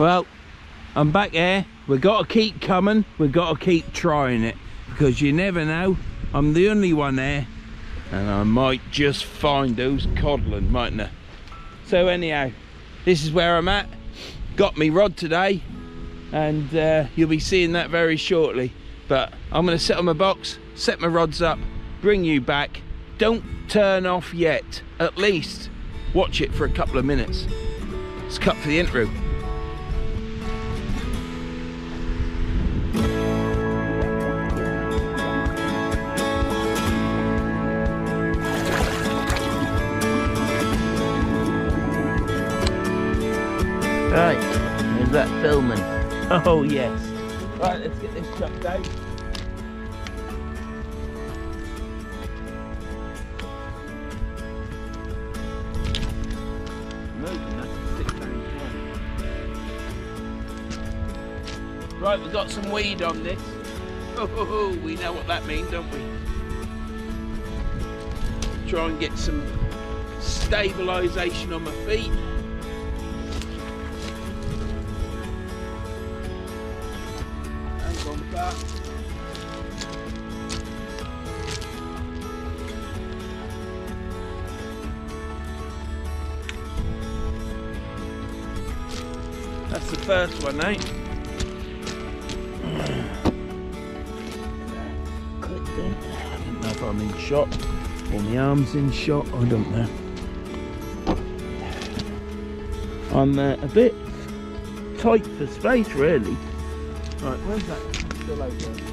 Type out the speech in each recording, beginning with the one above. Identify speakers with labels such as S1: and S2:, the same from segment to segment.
S1: Well, I'm back here. We've got to keep coming. We've got to keep trying it. Because you never know. I'm the only one there. And I might just find those codling, mightn't I? So anyhow, this is where I'm at. Got me rod today. And uh, you'll be seeing that very shortly. But I'm going to set on my box, set my rods up, bring you back. Don't turn off yet. At least watch it for a couple of minutes. Let's cut for the intro. Oh yes. Right, let's get this chucked out. Right, we've got some weed on this. Oh, we know what that means, don't we? Try and get some stabilisation on my feet. First one, eh? Clicked in. I don't know if I'm in shot or my arm's in shot. I don't know. I'm uh, a bit tight for space, really. Right, where's that? Still over there.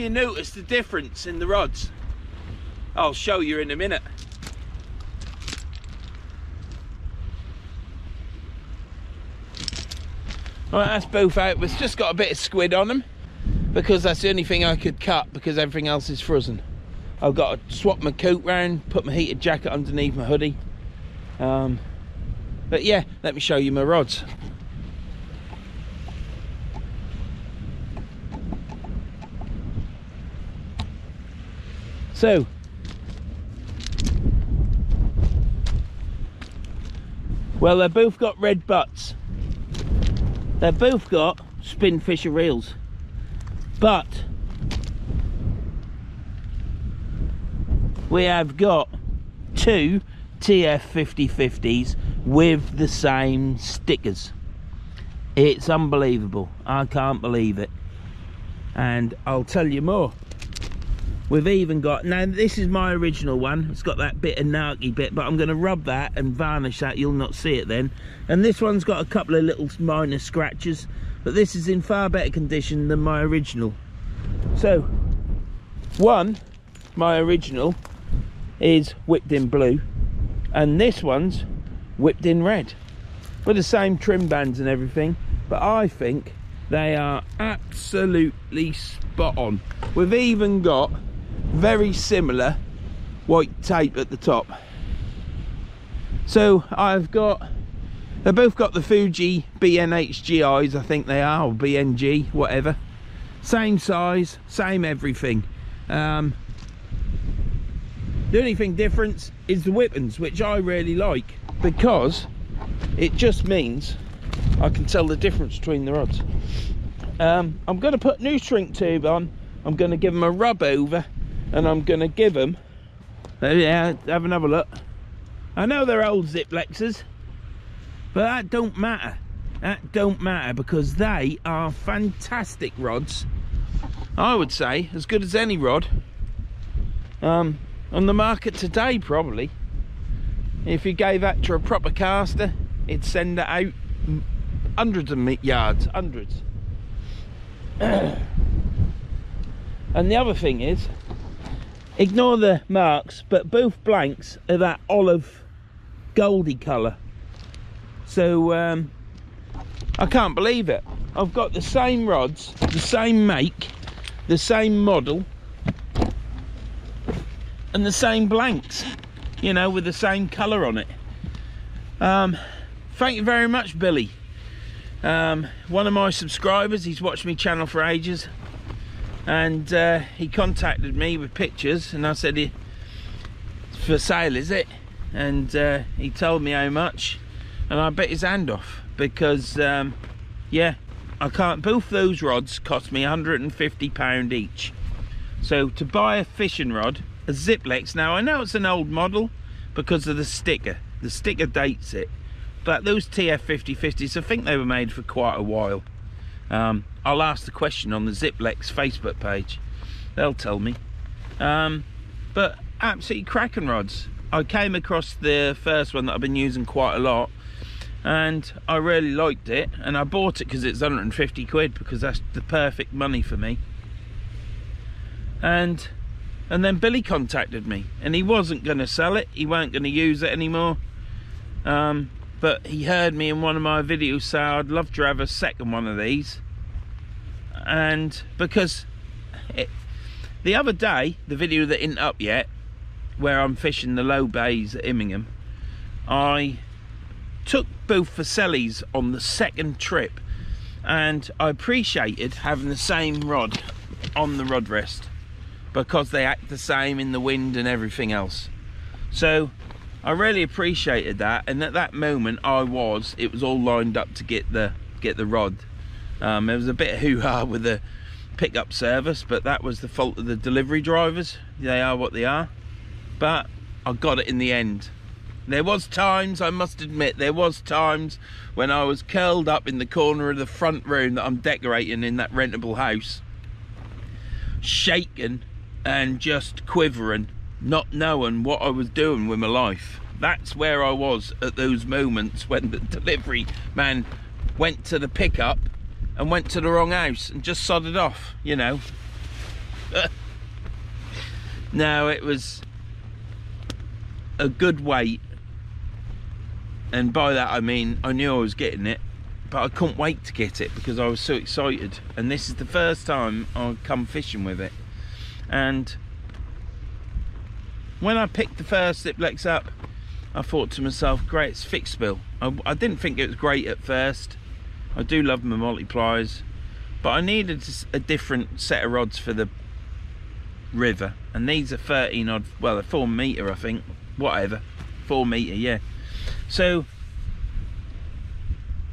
S1: You noticed the difference in the rods? I'll show you in a minute. Right, that's both out. It's just got a bit of squid on them because that's the only thing I could cut because everything else is frozen. I've got to swap my coat round, put my heated jacket underneath my hoodie. Um, but yeah, let me show you my rods. So, well, they've both got red butts. They've both got spin fisher reels, but we have got two TF 5050s with the same stickers. It's unbelievable. I can't believe it. And I'll tell you more. We've even got, now this is my original one. It's got that bit of narky bit, but I'm going to rub that and varnish that. You'll not see it then. And this one's got a couple of little minor scratches, but this is in far better condition than my original. So, one, my original, is whipped in blue, and this one's whipped in red. With the same trim bands and everything, but I think they are absolutely spot on. We've even got very similar white tape at the top. So I've got they've both got the Fuji BNHGIs I think they are or BNG whatever. Same size same everything. Um, the only thing difference is the whippings which I really like because it just means I can tell the difference between the rods. Um, I'm going to put new shrink tube on. I'm going to give them a rub over and I'm to give them yeah have another look? I know they're old Zziplexes but that don't matter. That don't matter because they are fantastic rods. I would say as good as any rod um, on the market today probably. If you gave that to a proper caster it'd send it out hundreds of yards hundreds. And the other thing is ignore the marks but both blanks are that olive goldy colour so um, I can't believe it. I've got the same rods, the same make, the same model, and the same blanks, you know, with the same colour on it. Um, thank you very much, Billy. Um, one of my subscribers, he's watched me channel for ages, and uh, he contacted me with pictures, and I said, for sale, is it? And uh, he told me how much, and I bit his hand off because, um, yeah, I can't. Both those rods cost me 150 pound each. So to buy a fishing rod, a Zziplex. Now I know it's an old model because of the sticker. The sticker dates it. But those TF5050s, I think they were made for quite a while. Um, I'll ask the question on the Zziplex Facebook page. They'll tell me. Um, but absolutely cracking rods. I came across the first one that I've been using quite a lot and I really liked it and I bought it because it's 150 quid because that's the perfect money for me and and then Billy contacted me and he wasn't going to sell it he weren't going to use it anymore um, but he heard me in one of my videos say I'd love to have a second one of these and because it, the other day the video that isn't up yet where I'm fishing the low bays at Immingham I took both Fuseli's on the second trip and I appreciated having the same rod on the rod rest because they act the same in the wind and everything else. So I really appreciated that and at that moment I was, it was all lined up to get the get the rod. Um, was a bit of hoo-ha with the pickup service but that was the fault of the delivery drivers. They are what they are. But I got it in the end there was times, I must admit, there was times when I was curled up in the corner of the front room that I'm decorating in that rentable house, shaking and just quivering, not knowing what I was doing with my life. That's where I was at those moments when the delivery man went to the pickup and went to the wrong house and just sodded off, you know. no, it was a good wait and by that I mean I knew I was getting it but I couldn't wait to get it because I was so excited and this is the first time I've come fishing with it and when I picked the first Zziplex up I thought to myself great it's fixed bill. I, I, didn't think it was great at first. I do love my multipliers but I needed a different set of rods for the river. And these are 13 odd well they're 4 meter I think. Whatever. 4 meter yeah. So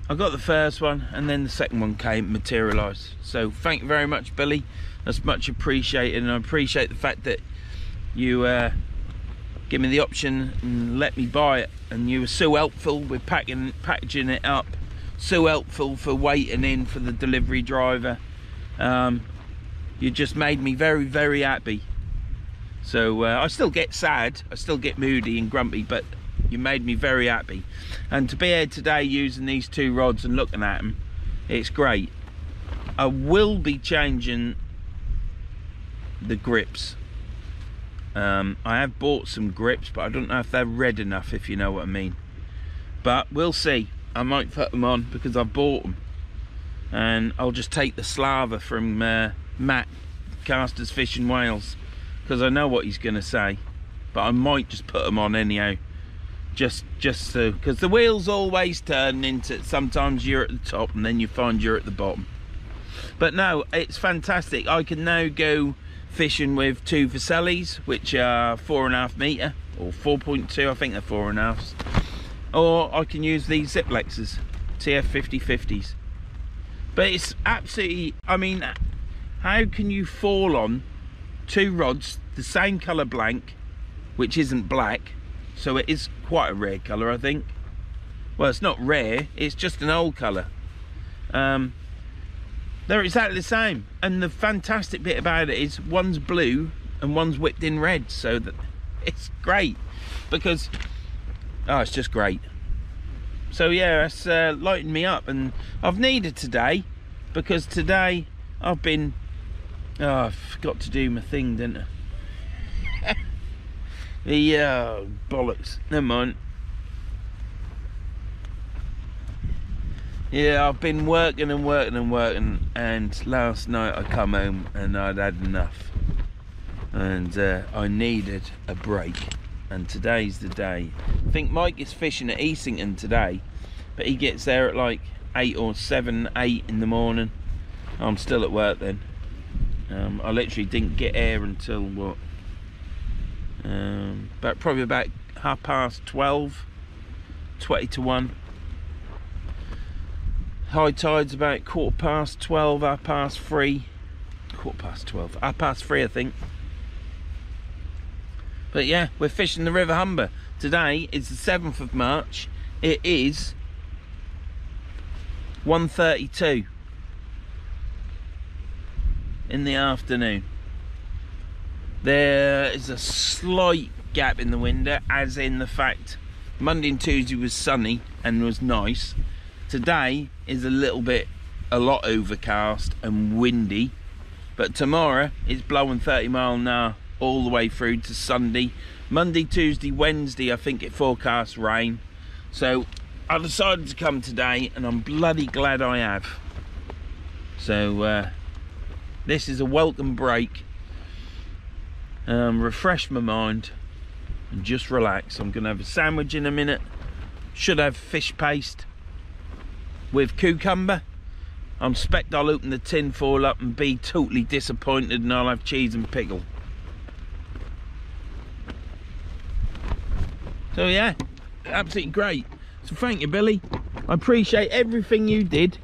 S1: I got the first one and then the second one came materialized. So thank you very much, Billy. That's much appreciated and I appreciate the fact that you uh, give me the option and let me buy it. And you were so helpful with packing, packaging it up. So helpful for waiting in for the delivery driver. Um, you just made me very, very happy. So uh, I still get sad, I still get moody and grumpy, but you made me very happy and to be here today using these two rods and looking at them it's great I will be changing the grips um, I have bought some grips but I don't know if they're red enough if you know what I mean. But we'll see. I might put them on because I've bought them and I'll just take the Slava from uh, Matt Casters Fish in Wales because I know what he's going to say. But I might just put them on anyhow. Just just so because the wheels always turn into sometimes you're at the top and then you find you're at the bottom. But no it's fantastic. I can now go fishing with two Fuselis which are four and a half meter or 4.2 I think they're four and a half. Or I can use these Zziplexes TF 5050s but it's absolutely I mean how can you fall on two rods the same color blank which isn't black so it is quite a rare colour I think. Well it's not rare it's just an old colour. Um, they're exactly the same and the fantastic bit about it is one's blue and one's whipped in red so that it's great because oh it's just great so yeah it's uh, lighting me up and I've needed today because today I've been oh I forgot to do my thing didn't I yeah, bollocks. Never mind. Yeah, I've been working and working and working, and last night I come home and I'd had enough, and uh, I needed a break. And today's the day. I think Mike is fishing at Easington today, but he gets there at like eight or seven, eight in the morning. I'm still at work then. Um, I literally didn't get here until what? Um, about probably about half past 12, 20 to 1 High tide's about quarter past 12, half past 3. Quarter past 12, half past 3 I think. But yeah, we're fishing the River Humber. Today is the 7th of March. It is 1.32 in the afternoon. There is a slight gap in the window, as in the fact Monday and Tuesday was sunny and was nice. Today is a little bit, a lot overcast and windy, but tomorrow it's blowing 30 mile an hour all the way through to Sunday. Monday, Tuesday, Wednesday, I think it forecasts rain. So I decided to come today and I'm bloody glad I have. So uh, this is a welcome break. Um, refresh my mind and just relax. I'm gonna have a sandwich in a minute. Should have fish paste with cucumber. I'm spect I'll open the tin foil up and be totally disappointed and I'll have cheese and pickle. So yeah, absolutely great. So thank you, Billy. I appreciate everything you did.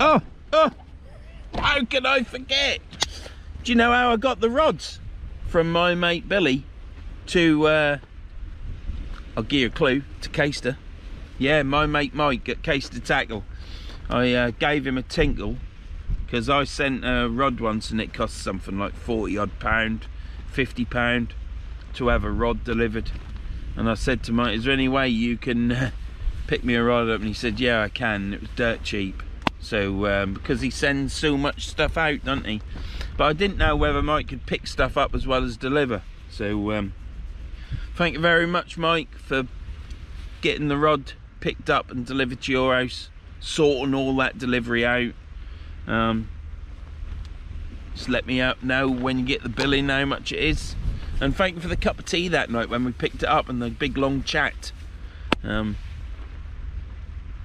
S1: Oh, oh, how can I forget? Do you know how I got the rods? From my mate Billy to, uh, I'll give you a clue, to Caistor. Yeah, my mate Mike at Caistor Tackle. I uh, gave him a tinkle because I sent a rod once and it cost something like 40 odd pound, 50 pound to have a rod delivered. And I said to Mike, is there any way you can uh, pick me a rod up? And he said, yeah, I can. It was dirt cheap. So, um, because he sends so much stuff out, doesn't he? But I didn't know whether Mike could pick stuff up as well as deliver. So, um, thank you very much, Mike, for getting the rod picked up and delivered to your house sorting all that delivery out. Um, just let me know when you get the billing how much it is. And thank you for the cup of tea that night when we picked it up and the big long chat. Um,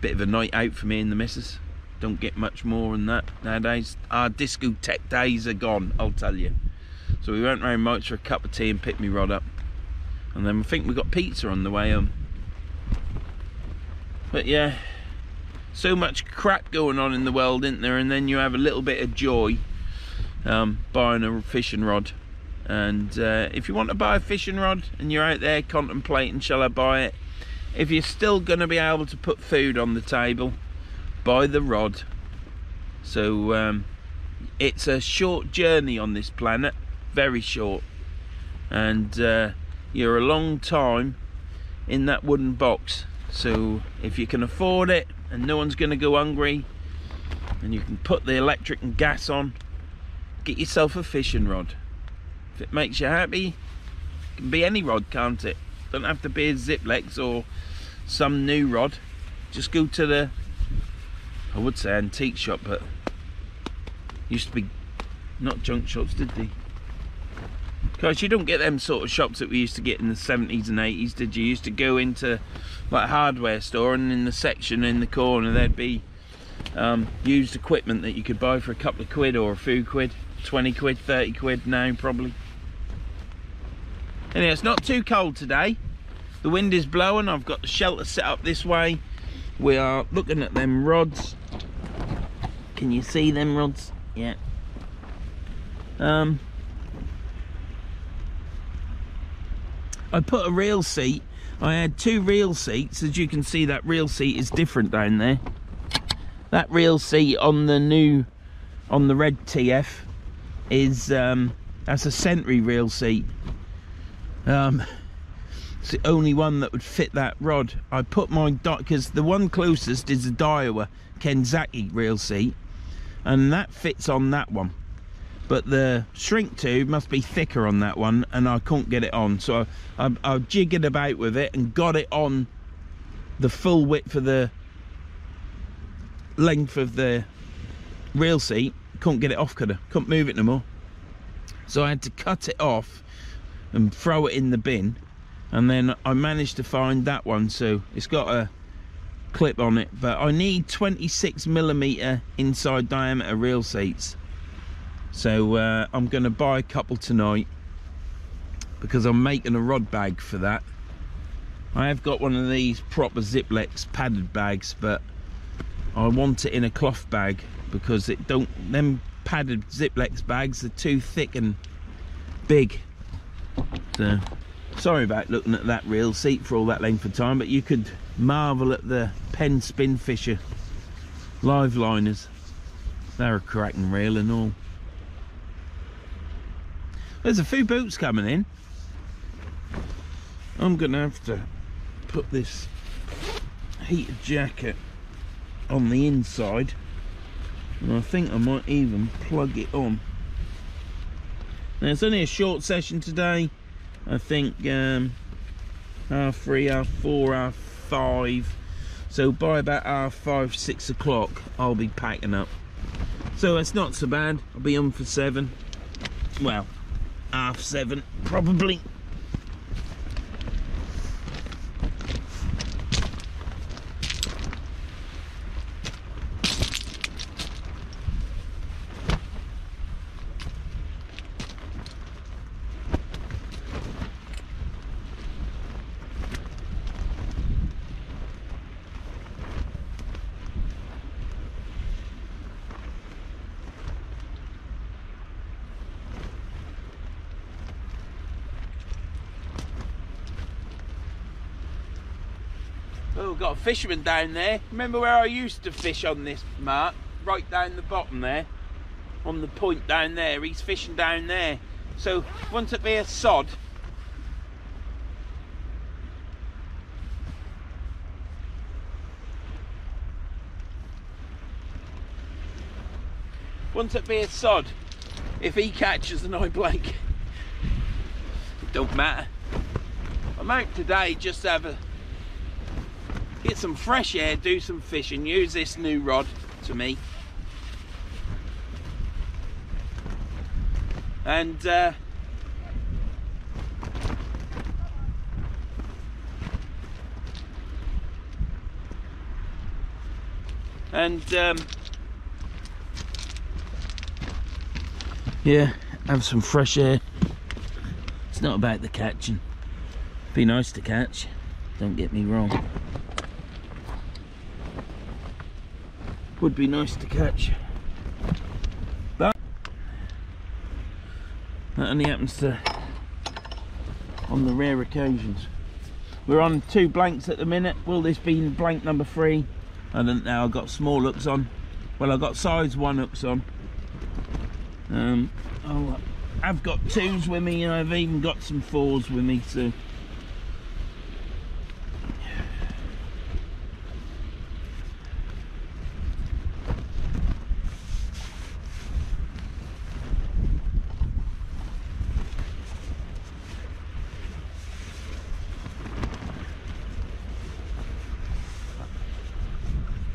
S1: bit of a night out for me and the missus. Don't get much more than that nowadays. Our discotheque days are gone I'll tell you. So we went round much for a cup of tea and picked me rod up. And then I think we got pizza on the way home. But yeah so much crap going on in the world isn't there? And then you have a little bit of joy um, buying a fishing rod. And uh, if you want to buy a fishing rod and you're out there contemplating shall I buy it? If you're still going to be able to put food on the table buy the rod. So um, it's a short journey on this planet very short. And uh, you're a long time in that wooden box. So if you can afford it and no one's going to go hungry and you can put the electric and gas on. Get yourself a fishing rod. If it makes you happy it can be any rod can't it? Don't have to be a zziplex or some new rod. Just go to the I would say antique shop but used to be not junk shops did they because you don't get them sort of shops that we used to get in the 70s and 80s, did you? you used to go into like a hardware store and in the section in the corner there'd be um, used equipment that you could buy for a couple of quid or a few quid, 20 quid, 30 quid now probably. Anyway, it's not too cold today. The wind is blowing. I've got the shelter set up this way. We are looking at them rods. Can you see them rods? Yeah. Um, I put a reel seat. I had two reel seats. As you can see, that reel seat is different down there. That reel seat on the new, on the red TF, is um, that's a Century reel seat. Um, it's the only one that would fit that rod. I put my because the one closest is the Daiwa Kenzaki reel seat, and that fits on that one but the shrink tube must be thicker on that one and I couldn't get it on so I, I, I jiggered about with it and got it on the full width of the length of the reel seat. Couldn't get it off, could I? Couldn't move it no more. So I had to cut it off and throw it in the bin. And then I managed to find that one. So it's got a clip on it. But I need 26 millimeter inside diameter reel seats. So uh, I'm going to buy a couple tonight because I'm making a rod bag for that. I have got one of these proper Zziplex padded bags, but I want it in a cloth bag because it don't them padded Zziplex bags are too thick and big. So sorry about looking at that reel seat for all that length of time, but you could marvel at the Penn Spinfisher live liners. They're a cracking reel and all. There's a few boots coming in. I'm gonna have to put this heated jacket on the inside and I think I might even plug it on. Now it's only a short session today. I think um, half three, half four, half five. So by about half five, six o'clock I'll be packing up. So it's not so bad. I'll be on for seven. Well half seven probably Fisherman down there. Remember where I used to fish on this mark? Right down the bottom there. On the point down there. He's fishing down there. So, wouldn't it be a sod? Wouldn't it be a sod if he catches and I blank? It don't matter. I'm out today just to have a get some fresh air, do some fishing, use this new rod to me. And uh, and um, yeah, have some fresh air. It's not about the catching. Be nice to catch, don't get me wrong. Would be nice to catch. But that only happens to on the rare occasions. We're on two blanks at the minute. Will this be blank number three? I don't know. I've got small hooks on. Well, I've got size one hooks on. Um, oh, I've got twos with me, and I've even got some fours with me. So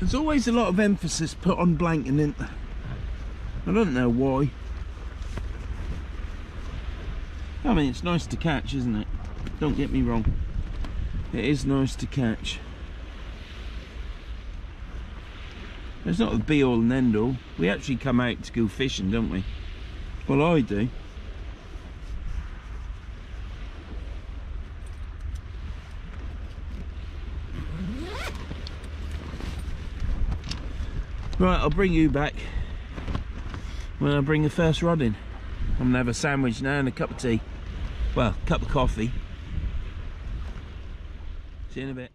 S1: There's always a lot of emphasis put on blanking, in I don't know why. I mean, it's nice to catch, isn't it? Don't get me wrong. It is nice to catch. It's not the be all and end all. We actually come out to go fishing, don't we? Well, I do. Right, I'll bring you back when I bring the first rod in. I'm gonna have a sandwich now and a cup of tea. Well, cup of coffee. See you in a bit.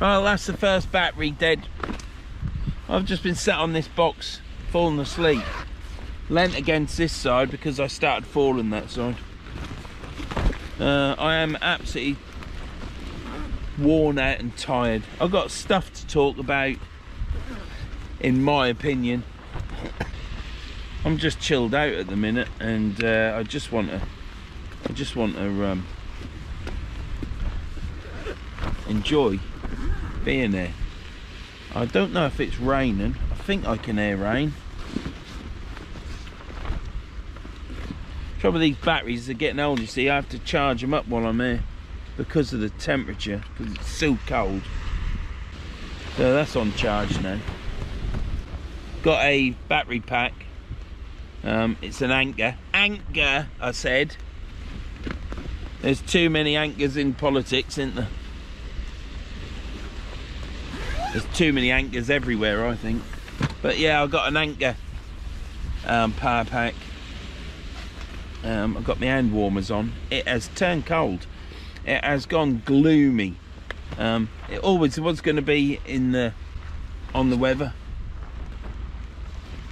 S1: Well, that's the first battery dead. I've just been sat on this box, falling asleep. Leant against this side because I started falling that side. Uh, I am absolutely worn out and tired. I've got stuff to talk about in my opinion. I'm just chilled out at the minute, and uh, I just want to, I just want to um, enjoy being there. I don't know if it's raining. I think I can hear rain. Trouble these batteries, they're getting old, you see. I have to charge them up while I'm here because of the temperature, because it's so cold. So that's on charge now. Got a battery pack. Um, it's an anchor. Anchor, I said. There's too many anchors in politics, isn't there? There's too many anchors everywhere, I think. But yeah, I've got an Anker um, power pack. Um, I've got my hand warmers on. It has turned cold. It has gone gloomy. Um, it always was going to be in the on the weather.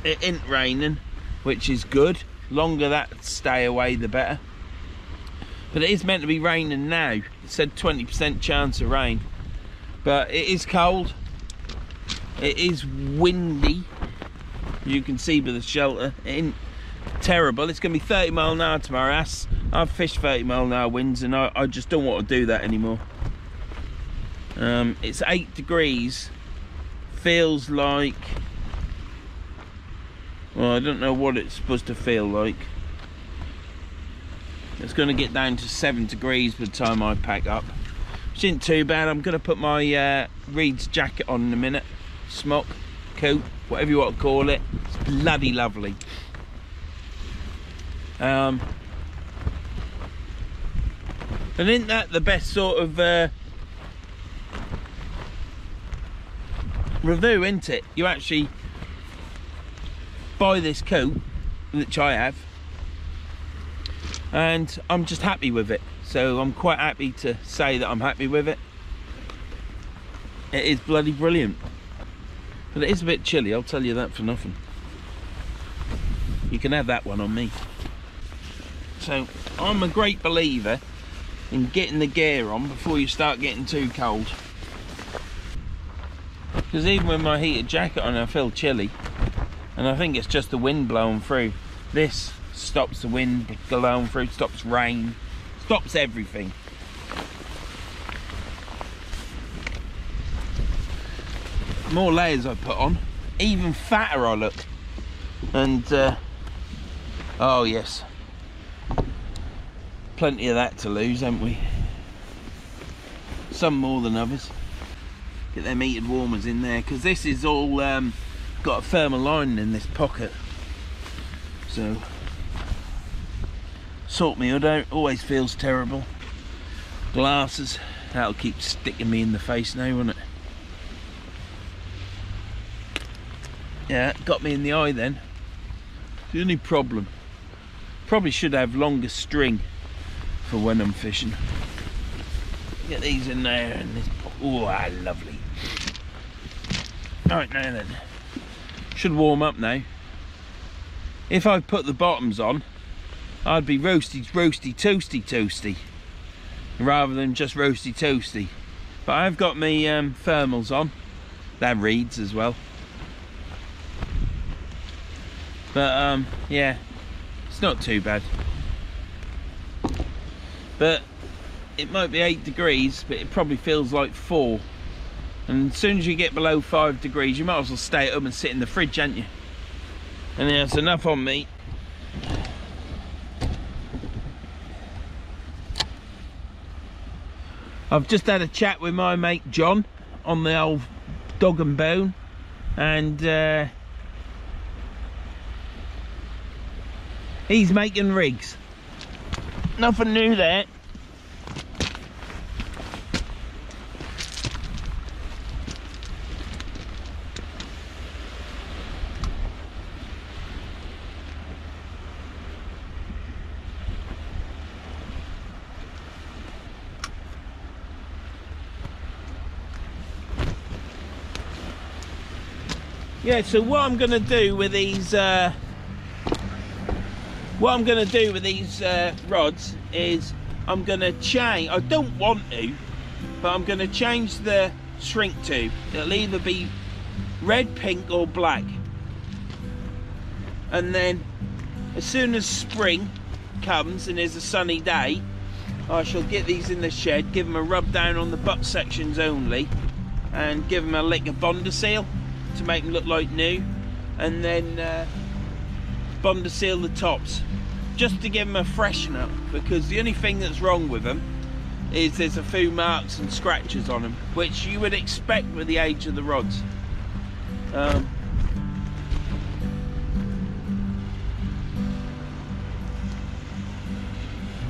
S1: It ain't raining, which is good. Longer that stay away, the better. But it is meant to be raining now. It said 20% chance of rain. But it is cold. It is windy. You can see by the shelter. It ain't terrible. It's going to be 30 mile an hour tomorrow. I've fished 30 mile an hour winds and I, I just don't want to do that anymore. Um, it's 8 degrees. Feels like... Well, I don't know what it's supposed to feel like. It's going to get down to 7 degrees by the time I pack up. Which isn't too bad. I'm going to put my uh, Reed's jacket on in a minute. Smock, coat, whatever you want to call it. It's bloody lovely. Um, and isn't that the best sort of uh, review, isn't it? You actually buy this coat, which I have, and I'm just happy with it. So I'm quite happy to say that I'm happy with it. It is bloody brilliant. But it is a bit chilly, I'll tell you that for nothing. You can have that one on me. So I'm a great believer in getting the gear on before you start getting too cold. Because even with my heated jacket on I feel chilly. And I think it's just the wind blowing through. This stops the wind blowing through, stops rain, stops everything. More layers I put on, even fatter I look. And, uh, oh yes, plenty of that to lose, haven't we? Some more than others. Get them heated warmers in there, because this is all um, got a thermal line in this pocket. So, sort me out, always feels terrible. Glasses, that'll keep sticking me in the face now, won't it? Yeah, got me in the eye then. The only problem, probably should have longer string for when I'm fishing. Get these in there and this, oh, lovely. Right now then, should warm up now. If I put the bottoms on, I'd be roasty, roasty, toasty, toasty, rather than just roasty, toasty. But I've got my um, thermals on, they're reeds as well. But um, yeah, it's not too bad but it might be eight degrees but it probably feels like four and as soon as you get below five degrees you might as well stay at home and sit in the fridge aren't you? And that's enough on me. I've just had a chat with my mate John on the old dog and bone and uh, he's making rigs. Nothing new there. Yeah, so what I'm going to do with these uh, what I'm to do with these uh, rods is I'm going to change, I don't want to, but I'm going to change the shrink tube. It'll either be red, pink or black. And then as soon as spring comes and there's a sunny day, I shall get these in the shed, give them a rub down on the butt sections only, and give them a lick of Bondasil to make them look like new and then uh, seal the tops just to give them a freshen up because the only thing that's wrong with them is there's a few marks and scratches on them which you would expect with the age of the rods um,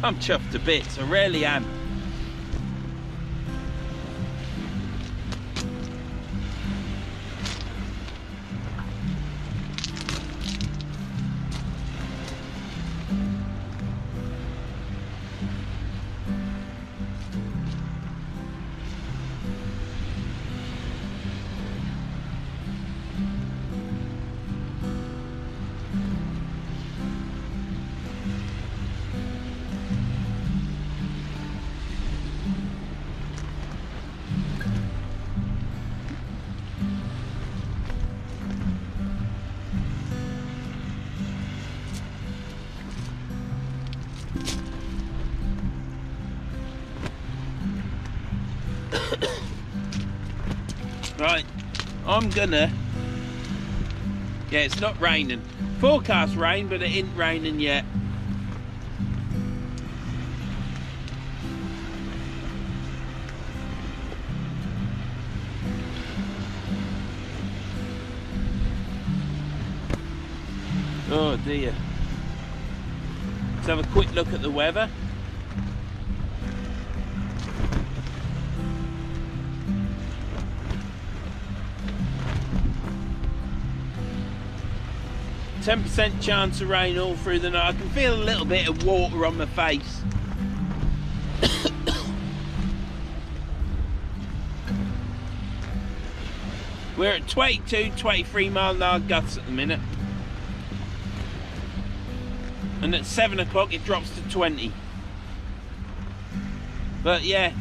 S1: I'm chuffed to bits, I really am. Gonna. Yeah, it's not raining. Forecast rain, but it ain't raining yet. Oh dear. Let's have a quick look at the weather. Ten percent chance of rain all through the night. I can feel a little bit of water on my face. We're at 22, 23 mile an hour gusts at the minute and at 7 o'clock it drops to 20 but yeah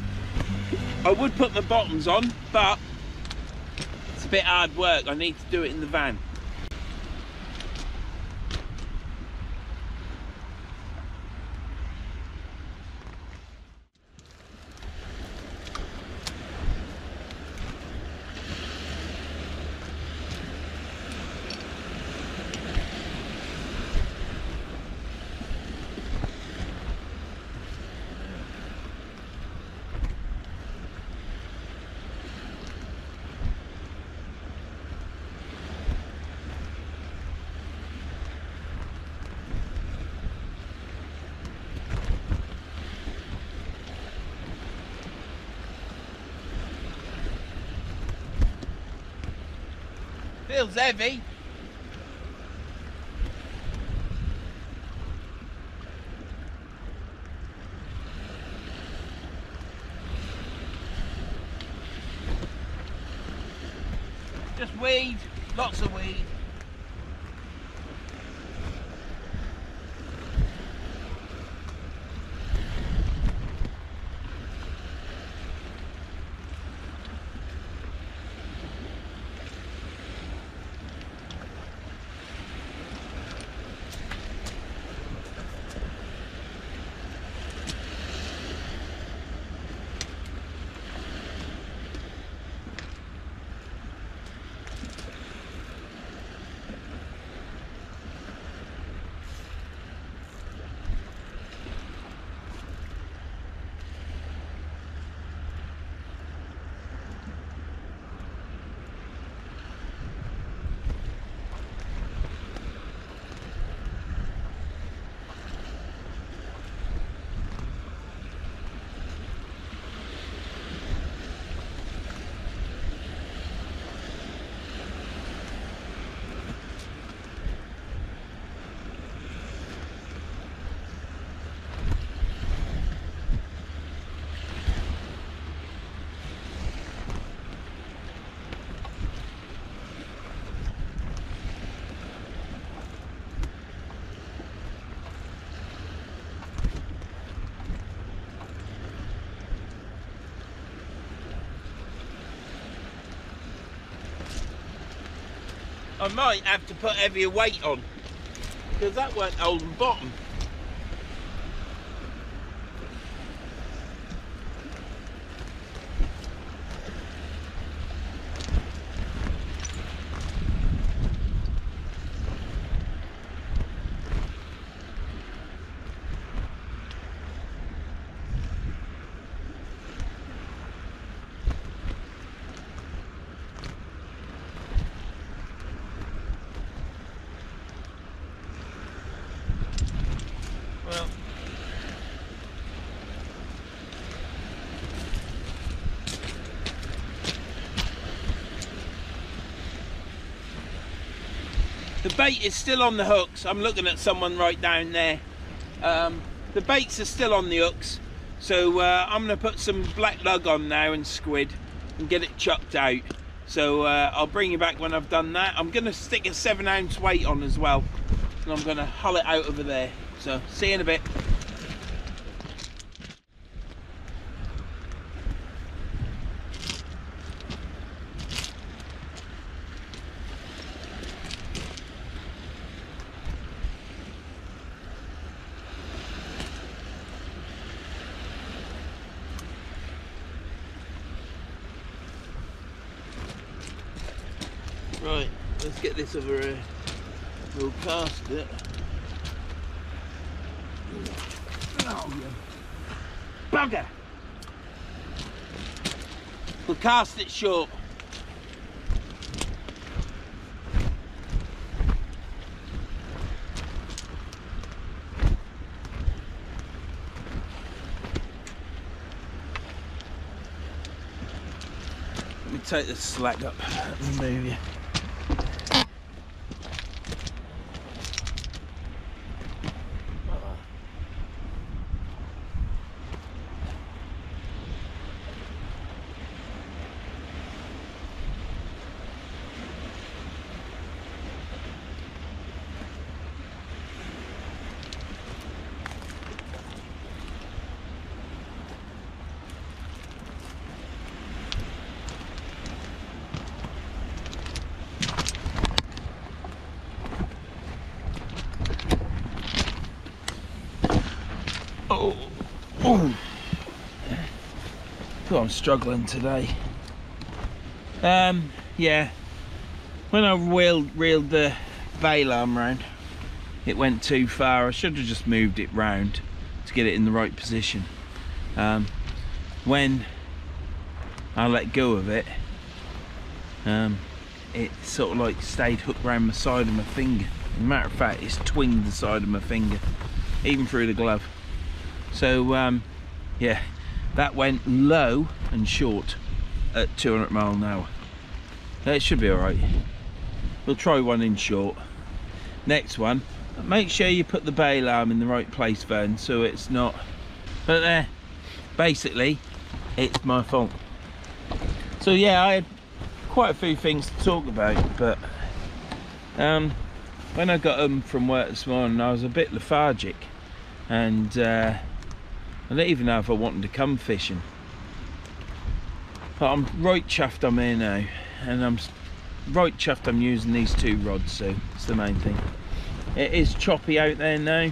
S1: I would put my bottoms on but it's a bit hard work I need to do it in the van Feels heavy. Just weed, lots of weed. I might have to put heavier weight on because that weren't holding bottom. Bait is still on the hooks. I'm looking at someone right down there. Um, the baits are still on the hooks. So uh, I'm going to put some black lug on now and squid and get it chucked out. So uh, I'll bring you back when I've done that. I'm going to stick a seven ounce weight on as well. And I'm going to hull it out over there. So see you in a bit. Right, here. We'll cast it. Oh, you bugger! We'll cast it short. Let me take this slack up and move you. Oh, oh. Oh, I'm struggling today. Um, yeah. When I reeled, reeled the bail arm round, it went too far. I should have just moved it round to get it in the right position. Um, when I let go of it, um, it sort of like stayed hooked around the side of my finger. Matter of fact, it's twinged the side of my finger, even through the glove. So um, yeah, that went low and short at 200 mile an hour. It should be all right. We'll try one in short. Next one, make sure you put the bail arm in the right place, Vern, so it's not. But there, basically, it's my fault. So yeah, I had quite a few things to talk about, but um, when I got home from work this morning, I was a bit lethargic, and uh, I don't even know if I wanted to come fishing. But I'm right chuffed I'm here now, and I'm right chuffed I'm using these two rods, so it's the main thing. It is choppy out there now.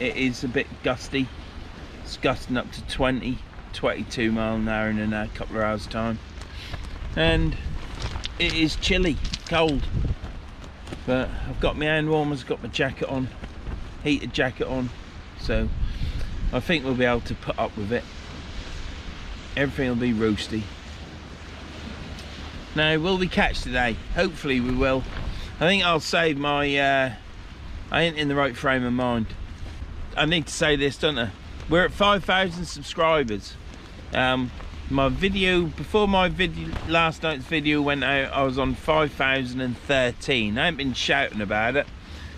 S1: It is a bit gusty. It's gusting up to 20, 22 mile an hour in a couple of hours time. And it is chilly, cold. But I've got my hand warmers, got my jacket on, heated jacket on, so I think we'll be able to put up with it. Everything will be roasty. Now, will we catch today? Hopefully we will. I think I'll save my, uh, I ain't in the right frame of mind. I need to say this, don't I? We're at 5,000 subscribers. Um, my video, before my video, last night's video went out, I was on 5,013. I haven't been shouting about it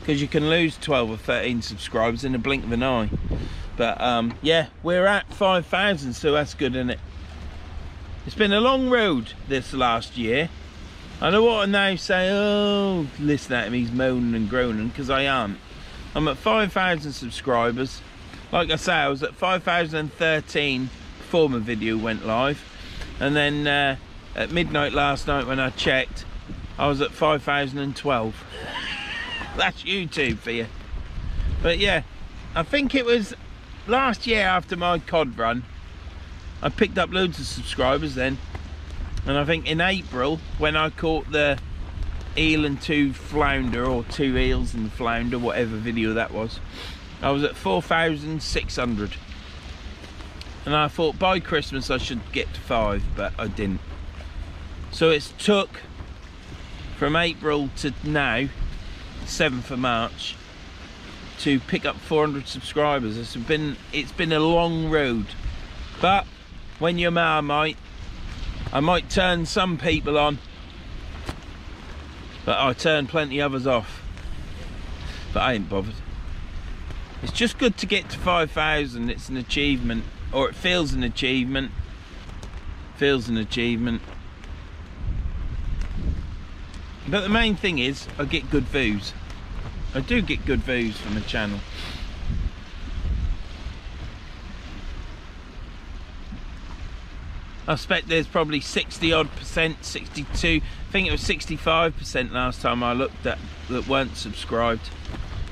S1: because you can lose 12 or 13 subscribers in a blink of an eye. But um, yeah, we're at 5,000, so that's good, isn't it? It's been a long road this last year. I know what I now say, oh, listen at him, he's moaning and groaning, because I aren't. I'm at 5,000 subscribers. Like I say, I was at 5,013 before my video went live. And then uh, at midnight last night when I checked, I was at 5,012. That's YouTube for you. But yeah, I think it was last year after my cod run, I picked up loads of subscribers then. And I think in April, when I caught the eel and two flounder, or two eels and flounder, whatever video that was, I was at 4,600. And I thought by Christmas I should get to five, but I didn't. So it's took from April to now, 7th of March, to pick up 400 subscribers. It's been it's been a long road, but when you're Marmite, I might turn some people on, but I turn plenty others off. but I ain't bothered. It's just good to get to 5,000. It's an achievement, or it feels an achievement. Feels an achievement. But the main thing is, I get good views. I do get good views from the channel. I expect there's probably 60 odd percent, 62, I think it was 65 percent last time I looked at that weren't subscribed.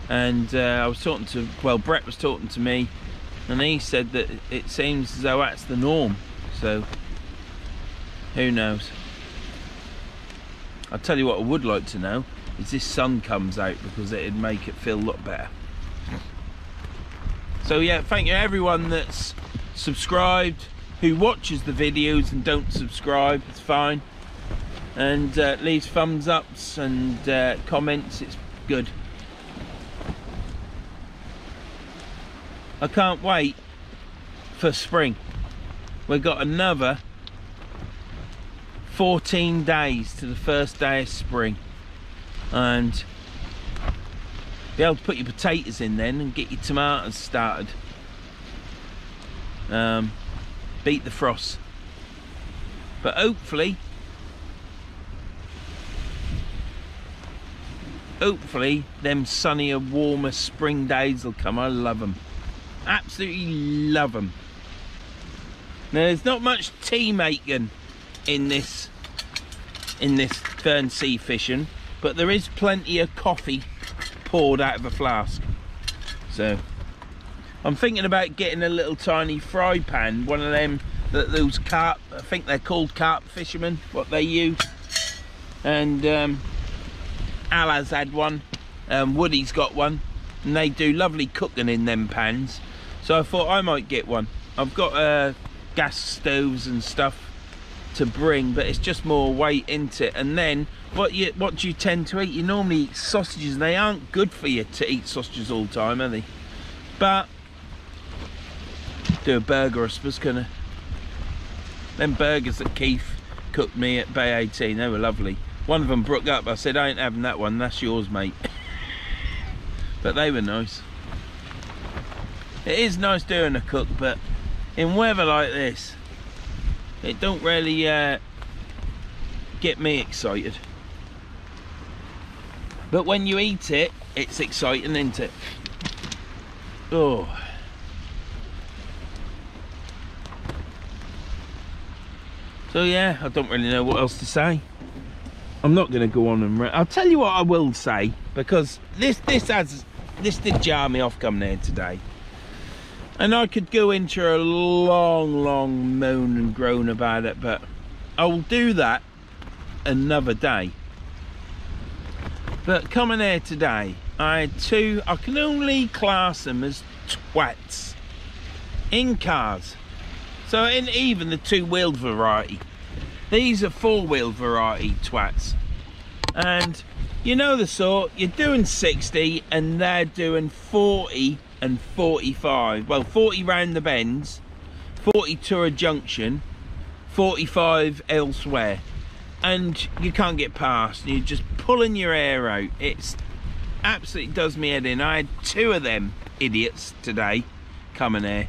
S1: And uh, I was talking to, well, Brett was talking to me, and he said that it seems as though that's the norm. So, who knows? I'll tell you what I would like to know is this sun comes out because it'd make it feel a lot better. So yeah, thank you everyone that's subscribed, who watches the videos and don't subscribe, it's fine. And uh, leaves thumbs ups and uh, comments, it's good. I can't wait for spring. We've got another 14 days to the first day of spring and be able to put your potatoes in then and get your tomatoes started. Um, beat the frost. But hopefully hopefully them sunnier warmer spring days will come. I love them absolutely love them now there's not much tea making in this in this Verns sea fishing but there is plenty of coffee poured out of a flask. So I'm thinking about getting a little tiny fry pan one of them that those carp I think they're called carp fishermen what they use. And um, had one um, Woody's got one and they do lovely cooking in them pans. So I thought I might get one. I've got uh, gas stoves and stuff to bring but it's just more weight into it. And then what you what do you tend to eat? You normally eat sausages and they aren't good for you to eat sausages all the time are they? But do a burger I suppose of them burgers that Keith cooked me at Bay 18 they were lovely. One of them broke up. I said I ain't having that one. That's yours mate. But they were nice. It is nice doing a cook but in weather like this it don't really uh, get me excited. But when you eat it it's exciting isn't it? Oh. So yeah I don't really know what else to say. I'm not going to go on and I'll tell you what I will say because this this has this did jar me off coming here today and I could go into a long, long moan and groan about it, but I will do that another day. But coming here today, I had two, I can only class them as twats in cars. So in even the two-wheeled variety. These are four-wheel variety twats. And you know the sort, you're doing 60 and they're doing 40 and 45 well 40 round the bends 40 to a junction 45 elsewhere. And you can't get past you're just pulling your air out. It's absolutely does me head in. I had two of them idiots today coming here.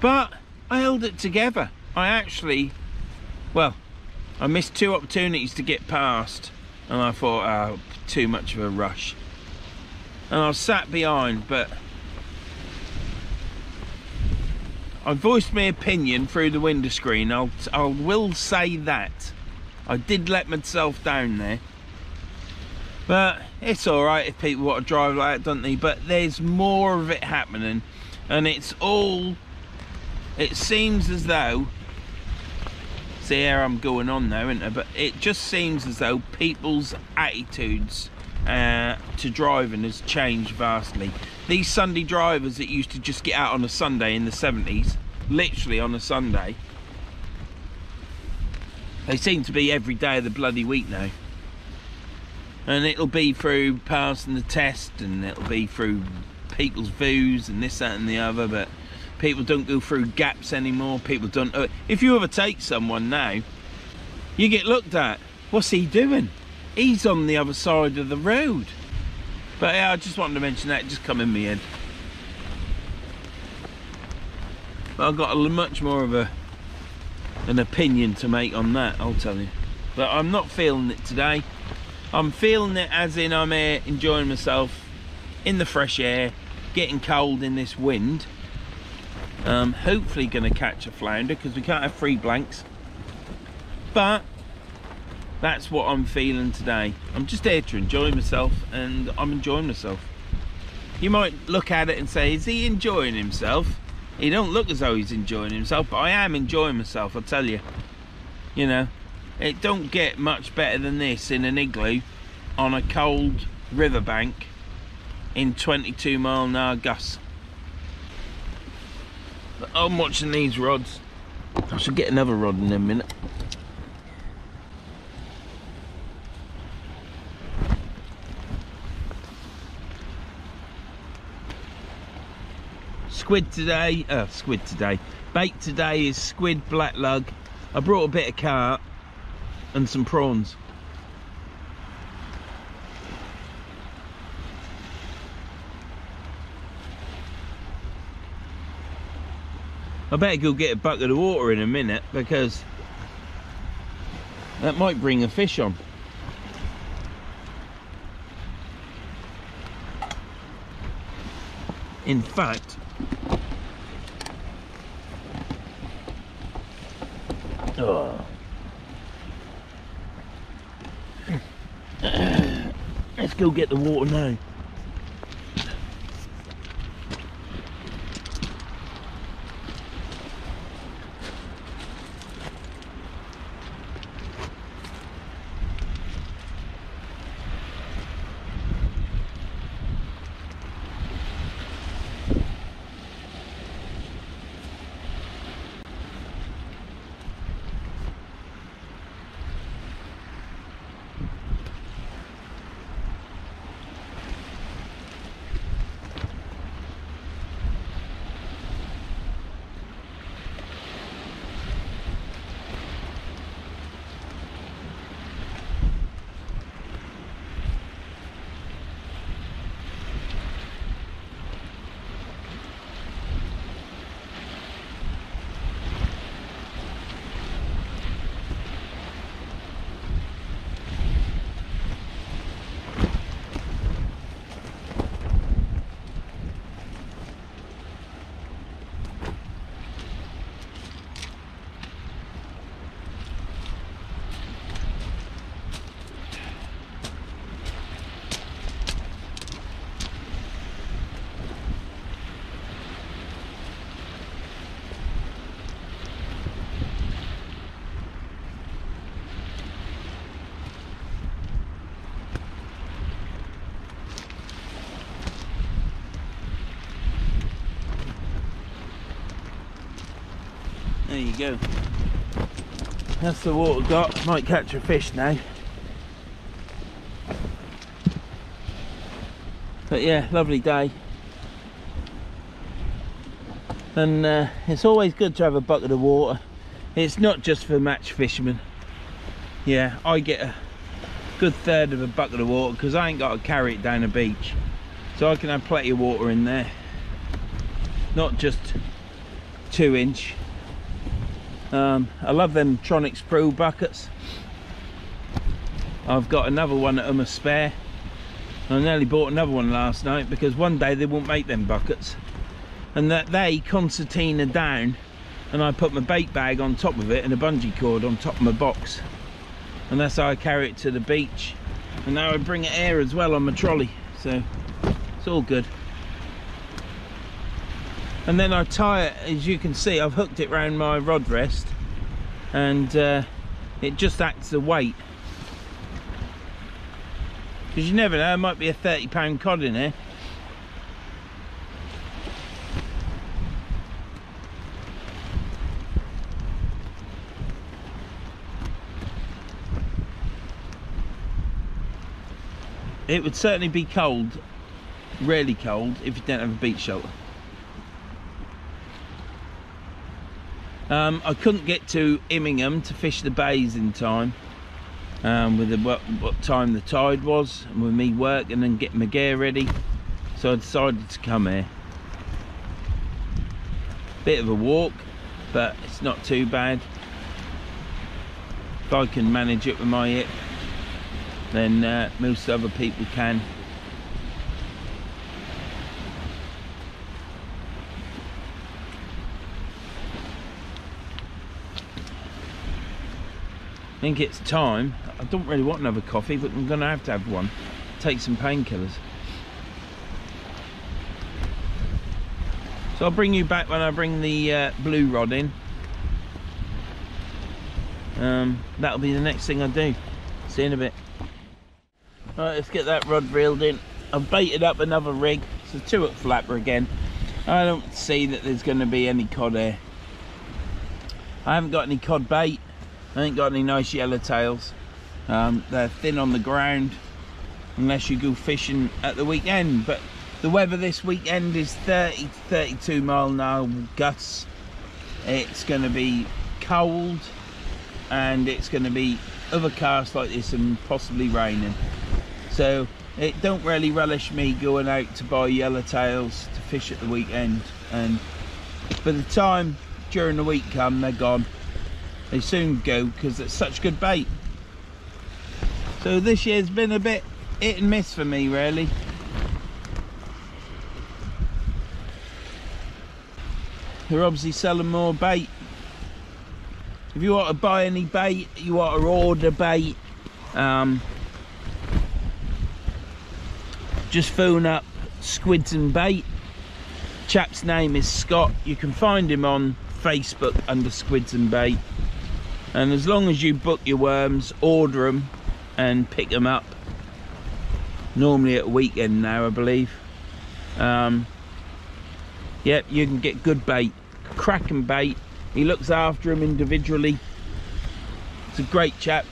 S1: But I held it together. I actually well I missed two opportunities to get past and I thought oh, too much of a rush. And I was sat behind but I voiced my opinion through the window screen. I'll, I will say that. I did let myself down there. But it's alright if people want to drive like that, don't they? But there's more of it happening. And it's all... It seems as though... See how I'm going on now, isn't it? But it just seems as though people's attitudes uh, to driving has changed vastly. These Sunday drivers that used to just get out on a Sunday in the 70s, literally on a Sunday, they seem to be every day of the bloody week now. And it'll be through passing the test and it'll be through people's views and this, that and the other, but people don't go through gaps anymore. People don't... Uh, if you overtake someone now, you get looked at. What's he doing? He's on the other side of the road But yeah, I just wanted to mention that, just come in my head. But I've got a much more of a an opinion to make on that, I'll tell you. But I'm not feeling it today. I'm feeling it as in I'm here enjoying myself in the fresh air, getting cold in this wind. Um, hopefully going to catch a flounder because we can't have free blanks. But that's what I'm feeling today. I'm just here to enjoy myself and I'm enjoying myself. You might look at it and say, is he enjoying himself? He don't look as though he's enjoying himself, but I am enjoying myself, I tell you. You know, it don't get much better than this in an igloo on a cold riverbank in 22 mile an hour gusts. I'm watching these rods. I should get another rod in a minute. Squid today, uh, squid today. Bait today is squid black lug. I brought a bit of carp and some prawns. I better go get a bucket of water in a minute because that might bring a fish on. In fact, oh. Let's go get the water now. Go. That's the water got. Might catch a fish now. But yeah, lovely day. And uh, it's always good to have a bucket of water. It's not just for match fishermen. Yeah, I get a good third of a bucket of water because I ain't got to carry it down the beach. So I can have plenty of water in there. Not just two inch um, I love them Tronixpro buckets. I've got another one at them a spare. I nearly bought another one last night because one day they won't make them buckets. And that they concertina down and I put my bait bag on top of it and a bungee cord on top of my box. And that's how I carry it to the beach. And now I bring it air as well on my trolley. So it's all good and then I tie it as you can see I've hooked it around my rod rest and uh, it just acts as a weight. Because you never know there might be a 30 pound cod in here it would certainly be cold really cold if you don't have a beach shelter Um, I couldn't get to Immingham to fish the bays in time. um, with the, what, what time the tide was and with me working and getting my gear ready. So I decided to come here. Bit of a walk but it's not too bad. If I can manage it with my hip then uh, most other people can think it's time I don't really want another coffee but I'm gonna have to have one take some painkillers so I'll bring you back when I bring the uh, blue rod in um, that'll be the next thing I do see you in a bit Alright, let's get that rod reeled in. I've baited up another rig. It's a two hook flapper again. I don't see that there's going to be any cod here. I haven't got any cod bait. I ain't got any nice yellow tails. Um, they're thin on the ground unless you go fishing at the weekend. But the weather this weekend is 30 to 32 mile an hour gusts. It's going to be cold and it's going to be overcast like this and possibly raining so it don't really relish me going out to buy yellowtails to fish at the weekend and by the time during the week come they're gone they soon go because it's such good bait so this year's been a bit hit and miss for me really they're obviously selling more bait if you want to buy any bait you want to order bait um, just phone up Squids and Bait. Chap's name is Scott. You can find him on Facebook under Squids and Bait. And as long as you book your worms, order them and pick them up. Normally at weekend now, I believe. Um, yep, you can get good bait. Cracking bait. He looks after them individually. It's a great chap.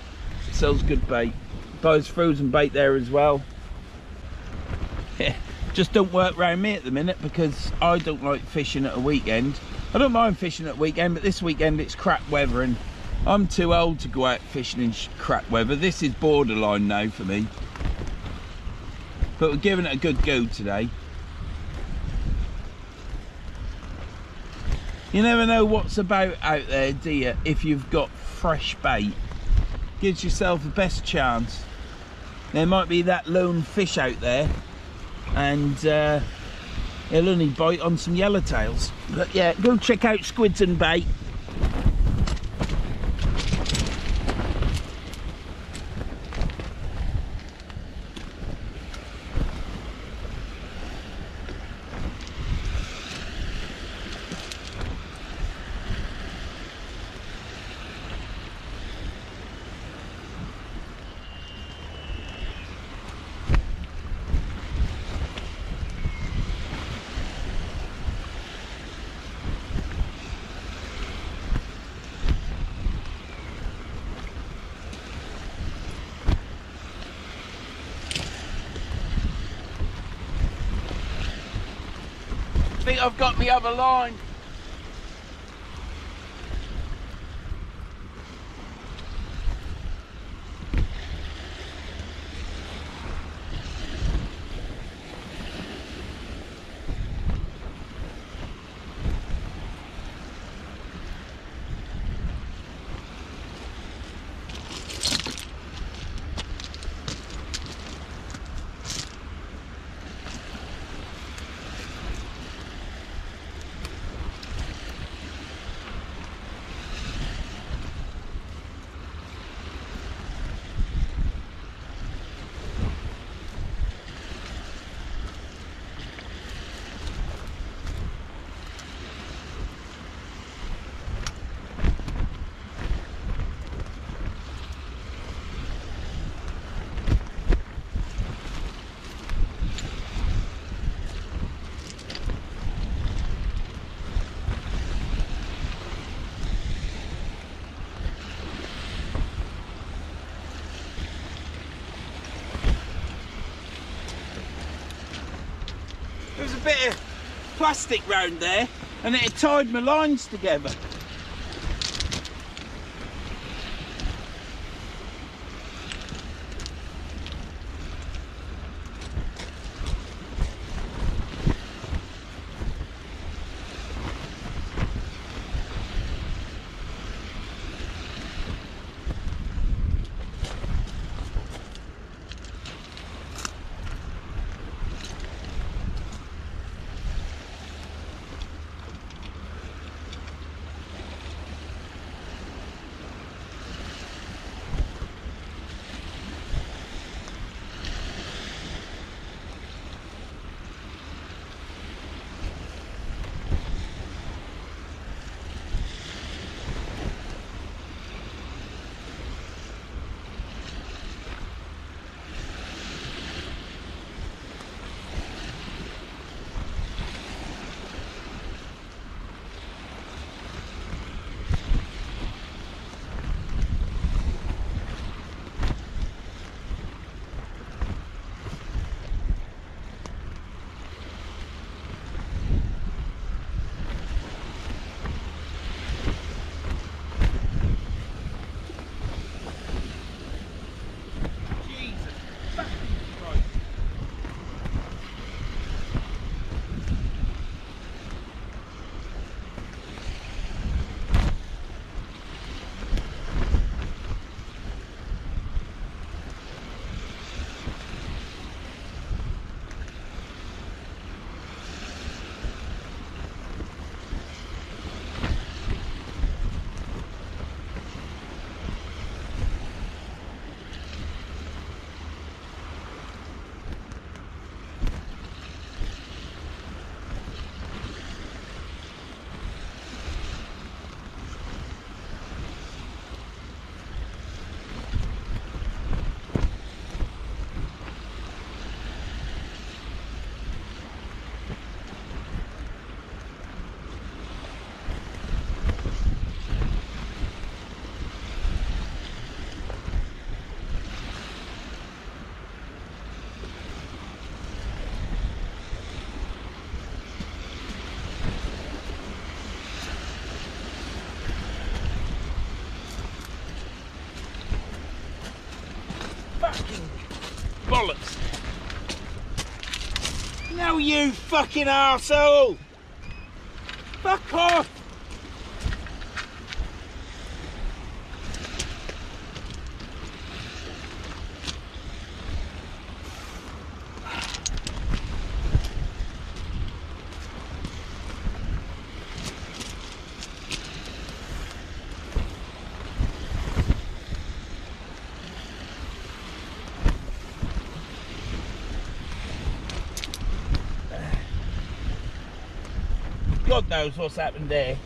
S1: Sells good bait. Buys frozen bait there as well. just don't work around me at the minute because I don't like fishing at a weekend. I don't mind fishing at a weekend, but this weekend it's crap weather and I'm too old to go out fishing in crap weather. This is borderline now for me. But we're giving it a good go today. You never know what's about out there, do you, if you've got fresh bait. Gives yourself the best chance. There might be that lone fish out there and uh, he'll only bite on some yellowtails. But yeah, go check out Squids and Bait. think I've the other line. Bit of plastic round there and it tied my lines together. You fucking arsehole! Fuck off! Knows what's happened there.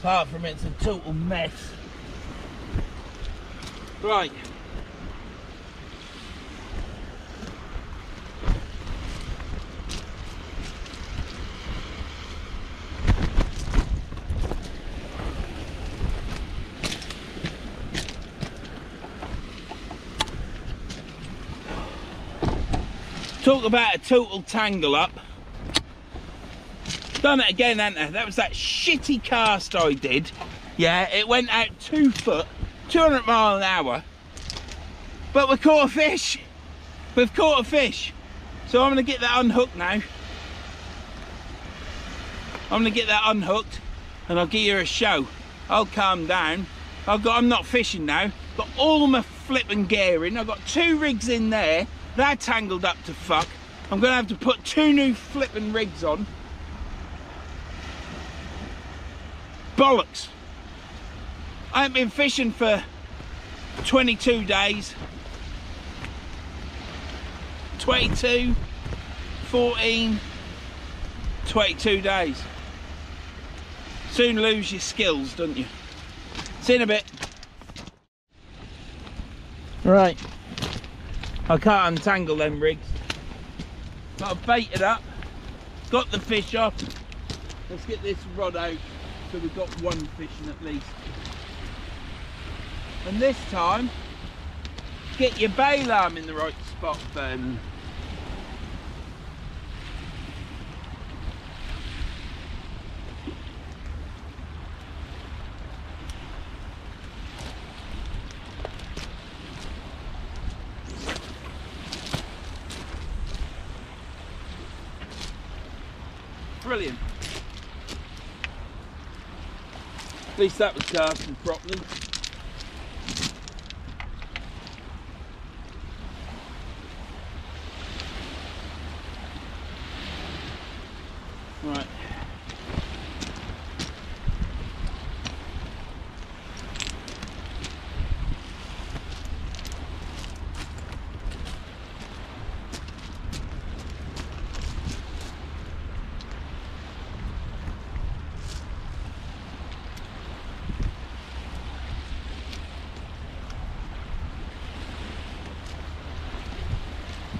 S1: Apart from it's a total mess. Right. Talk about a total tangle up. Done it again, haven't I? That was that shitty cast I did. Yeah, it went out two foot, 200 mile an hour. But we caught a fish. We've caught a fish. So I'm gonna get that unhooked now. I'm gonna get that unhooked and I'll give you a show. I'll calm down. I've got, I'm not fishing now. Got all my flipping gear in. I've got two rigs in there. They're tangled up to fuck. I'm gonna have to put two new flipping rigs on. Bollocks. I haven't been fishing for 22 days. 22, 14, 22 days. Soon lose your skills, don't you? See in a bit. Right. I can't untangle them rigs. But I've baited up, got the fish off. Let's get this rod out so we've got one fishing at least. And this time, get your bail arm in the right spot then. Brilliant. At least that was casting properly. Right.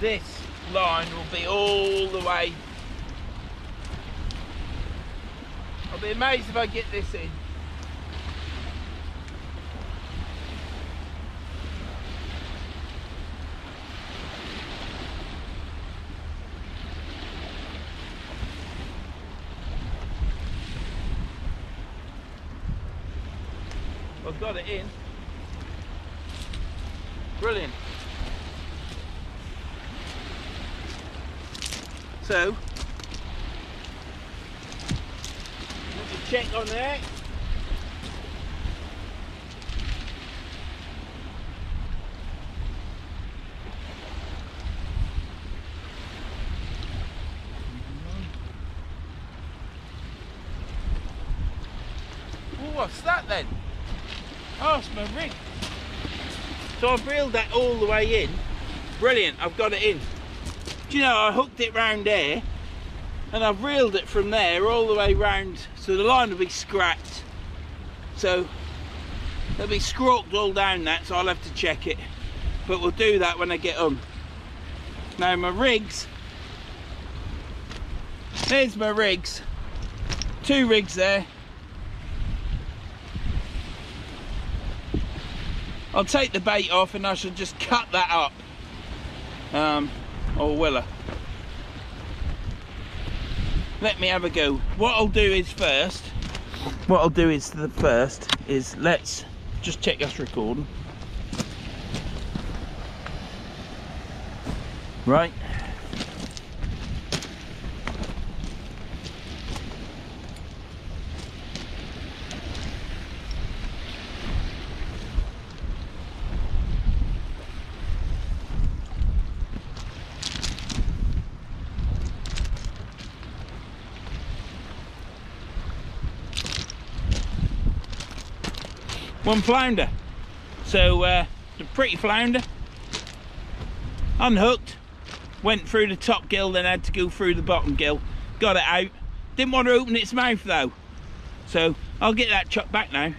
S1: This line will be all the way. I'll be amazed if I get this in. I've got it in. Brilliant. So, check on that. Oh, what's that then? Oh, it's my rig. So I've reeled that all the way in. Brilliant, I've got it in. Do you know, I hooked it round there and I've reeled it from there all the way round so the line will be scratched. So it'll be scrawked all down that so I'll have to check it. But we'll do that when I get on. Now my rigs, there's my rigs. Two rigs there. I'll take the bait off and I shall just cut that up. Um, Oh, or will I? Let me have a go. What I'll do is first, what I'll do is the first is let's just check us recording. Right. One flounder. So, uh, the pretty flounder. Unhooked. Went through the top gill, then had to go through the bottom gill. Got it out. Didn't want to open its mouth though. So, I'll get that chucked back now.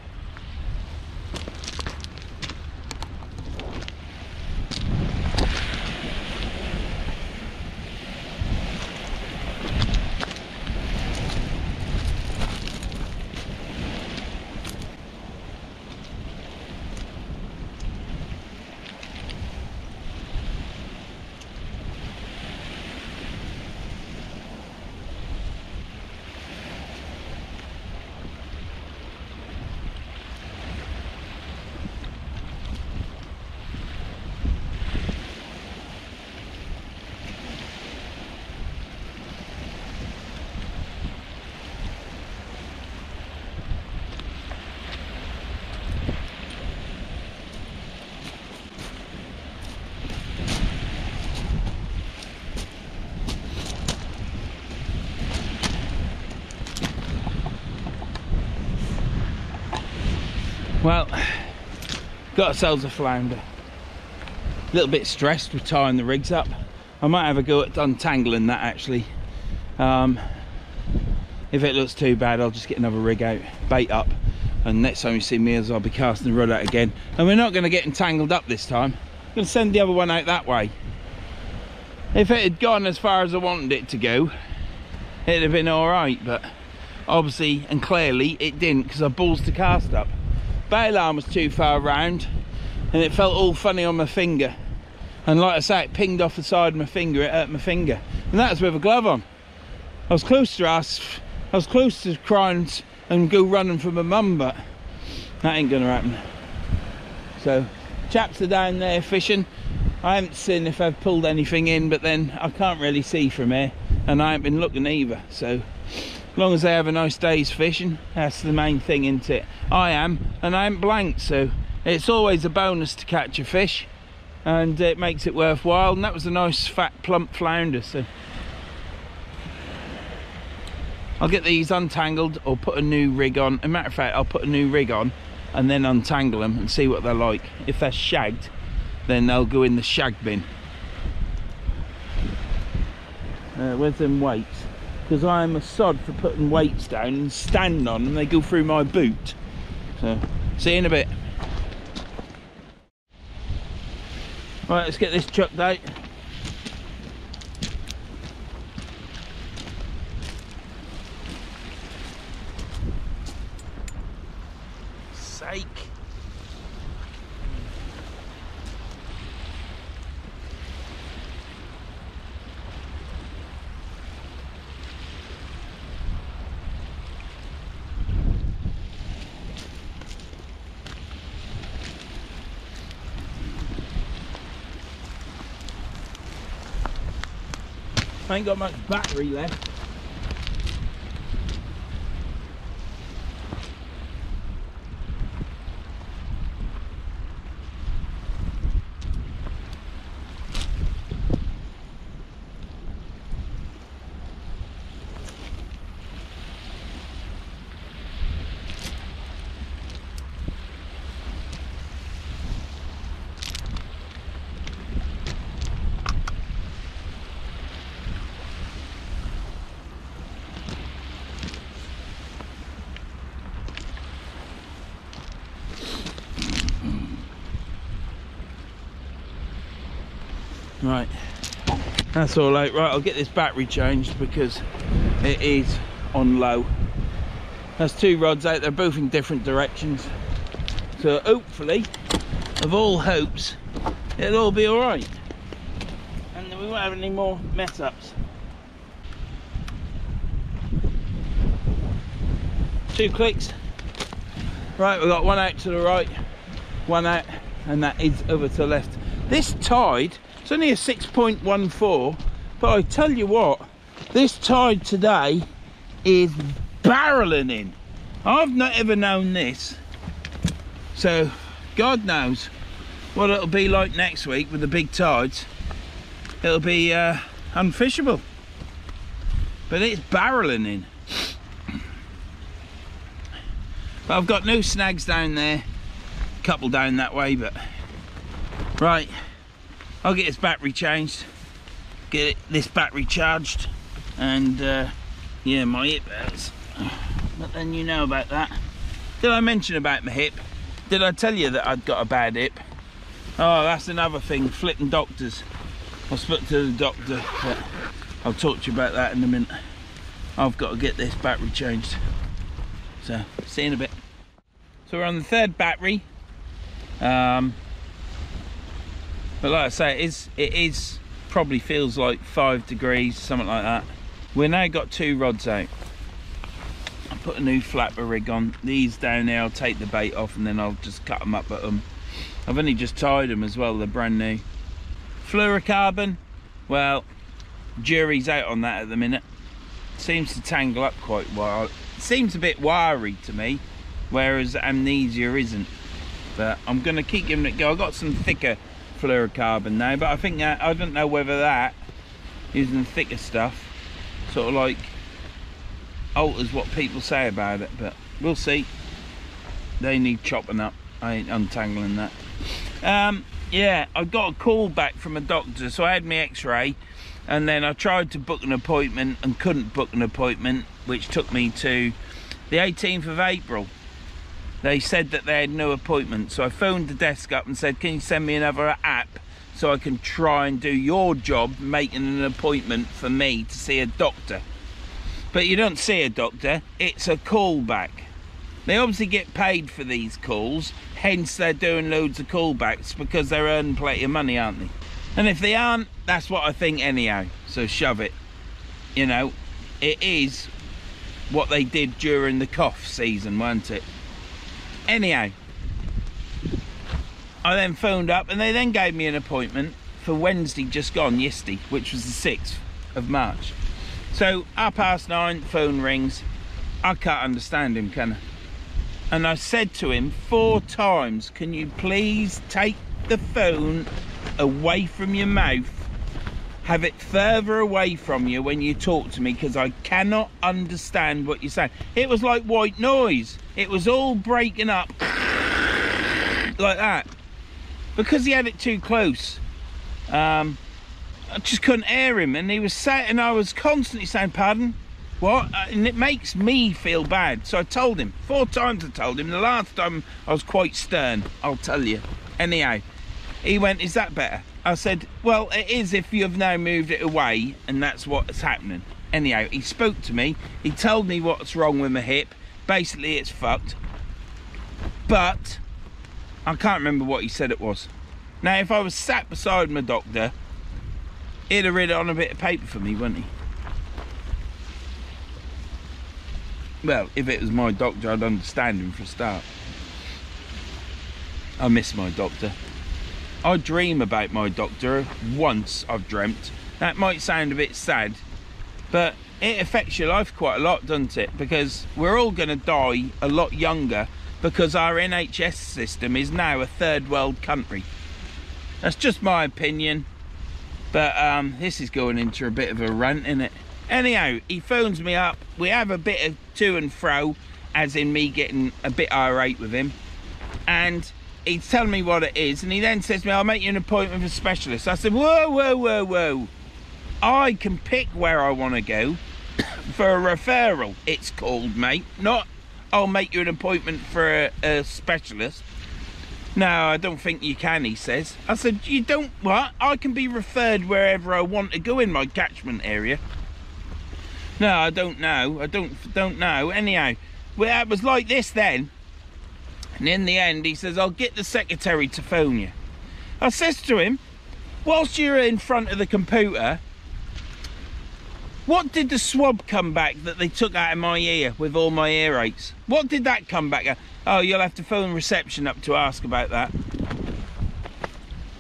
S1: Well, got ourselves a flounder. A little bit stressed with tying the rigs up. I might have a go at untangling that actually. Um, if it looks too bad, I'll just get another rig out, bait up, and next time you see me, as I'll be casting the rod out again. And we're not going to get entangled up this time. I'm going to send the other one out that way. If it had gone as far as I wanted it to go, it'd have been all right, but obviously and clearly it didn't because I balls to cast up bail arm was too far round and it felt all funny on my finger. And like I say it pinged off the side of my finger it hurt my finger. And that was with a glove on. I was close to us I was close to crying and go running for my mum but that ain't gonna happen. So chaps are down there fishing. I haven't seen if I've pulled anything in but then I can't really see from here and I haven't been looking either so as long as they have a nice day's fishing that's the main thing isn't it i am and i am blanked so it's always a bonus to catch a fish and it makes it worthwhile and that was a nice fat plump flounder so I'll get these untangled or put a new rig on. As a matter of fact, I'll put a new rig on and then untangle them and see what they're like. If they're shagged, then they'll go in the shag bin. Uh, where's them weights? Because I'm a sod for putting weights down and standing on them. They go through my boot. So, see you in a bit. Right, let's get this chucked out. I ain't got much battery left. Right, that's all right. Right, I'll get this battery changed because it is on low. There's two rods out, they're both in different directions. So hopefully, of all hopes, it'll all be all right. And we won't have any more mess ups. Two clicks. Right, we've got one out to the right, one out, and that is over to the left this tide, it's only a 6.14, but I tell you what, this tide today is barreling in. I've not ever known this. So, God knows what it'll be like next week with the big tides. It'll be uh, unfishable. But it's barreling in. But I've got no snags down there. A couple down that way, but... Right. I'll get this battery changed. Get it, this battery charged. And, uh, yeah, my hip hurts. But then you know about that. Did I mention about my hip? Did I tell you that I'd got a bad hip? Oh, that's another thing, flipping doctors. I spoke to the doctor, but I'll talk to you about that in a minute. I've got to get this battery changed. So, see you in a bit. So we're on the third battery. Um, but like I say, it is, it is probably feels like five degrees, something like that. We've now got two rods out. I put a new flapper rig on. These down there, I'll take the bait off and then I'll just cut them up at them. I've only just tied them as well, they're brand new. Fluorocarbon, well, jury's out on that at the minute. Seems to tangle up quite well. Seems a bit wiry to me, whereas amnesia isn't. But I'm going to keep giving it a go. I've got some thicker fluorocarbon now, but I think that, I don't know whether that, using the thicker stuff, sort of like alters what people say about it, but we'll see. They need chopping up. I ain't untangling that. Um, yeah, I got a call back from a doctor, so I had my x-ray, and then I tried to book an appointment and couldn't book an appointment, which took me to the 18th of April. They said that they had no appointment, so I phoned the desk up and said, can you send me another app so I can try and do your job, making an appointment for me to see a doctor. But you don't see a doctor, it's a callback. They obviously get paid for these calls, hence they're doing loads of callbacks because they're earning plenty of money, aren't they? And if they aren't, that's what I think anyhow, so shove it. You know, it is what they did during the cough season, weren't it? Anyhow, I then phoned up and they then gave me an appointment for Wednesday just gone, yesterday, which was the 6th of March. So, half past nine, phone rings. I can't understand him, can I? And I said to him four times, can you please take the phone away from your mouth have it further away from you when you talk to me because I cannot understand what you're saying. It was like white noise. It was all breaking up like that because he had it too close. Um, I just couldn't hear him, and he was sat, and I was constantly saying, "Pardon, what?" Uh, and it makes me feel bad. So I told him four times. I told him. The last time I was quite stern. I'll tell you. Anyhow, he went, "Is that better?" I said, "Well, it is if you have now moved it away, and that's what's happening." Anyhow, he spoke to me. He told me what's wrong with my hip. Basically, it's fucked. But I can't remember what he said it was. Now, if I was sat beside my doctor, he'd have read it on a bit of paper for me, wouldn't he? Well, if it was my doctor, I'd understand him for a start. I miss my doctor. I dream about my doctor once I've dreamt. That might sound a bit sad, but it affects your life quite a lot, doesn't it? Because we're all going to die a lot younger because our NHS system is now a third world country. That's just my opinion. But um, this is going into a bit of a rant, isn't it? Anyhow, he phones me up. We have a bit of to and fro, as in me getting a bit irate with him. And he's telling me what it is. And he then says to me, I'll make you an appointment with a specialist. I said, whoa, whoa, whoa, whoa. I can pick where I want to go for a referral, it's called, mate. Not I'll make you an appointment for a, a specialist. No, I don't think you can, he says. I said, you don't, what? I can be referred wherever I want to go in my catchment area. No, I don't know. I don't don't know. Anyhow, well, it was like this then. And in the end, he says, I'll get the secretary to phone you. I says to him, whilst you're in front of the computer, what did the swab come back that they took out of my ear with all my earaches? What did that come back? Oh, you'll have to phone reception up to ask about that.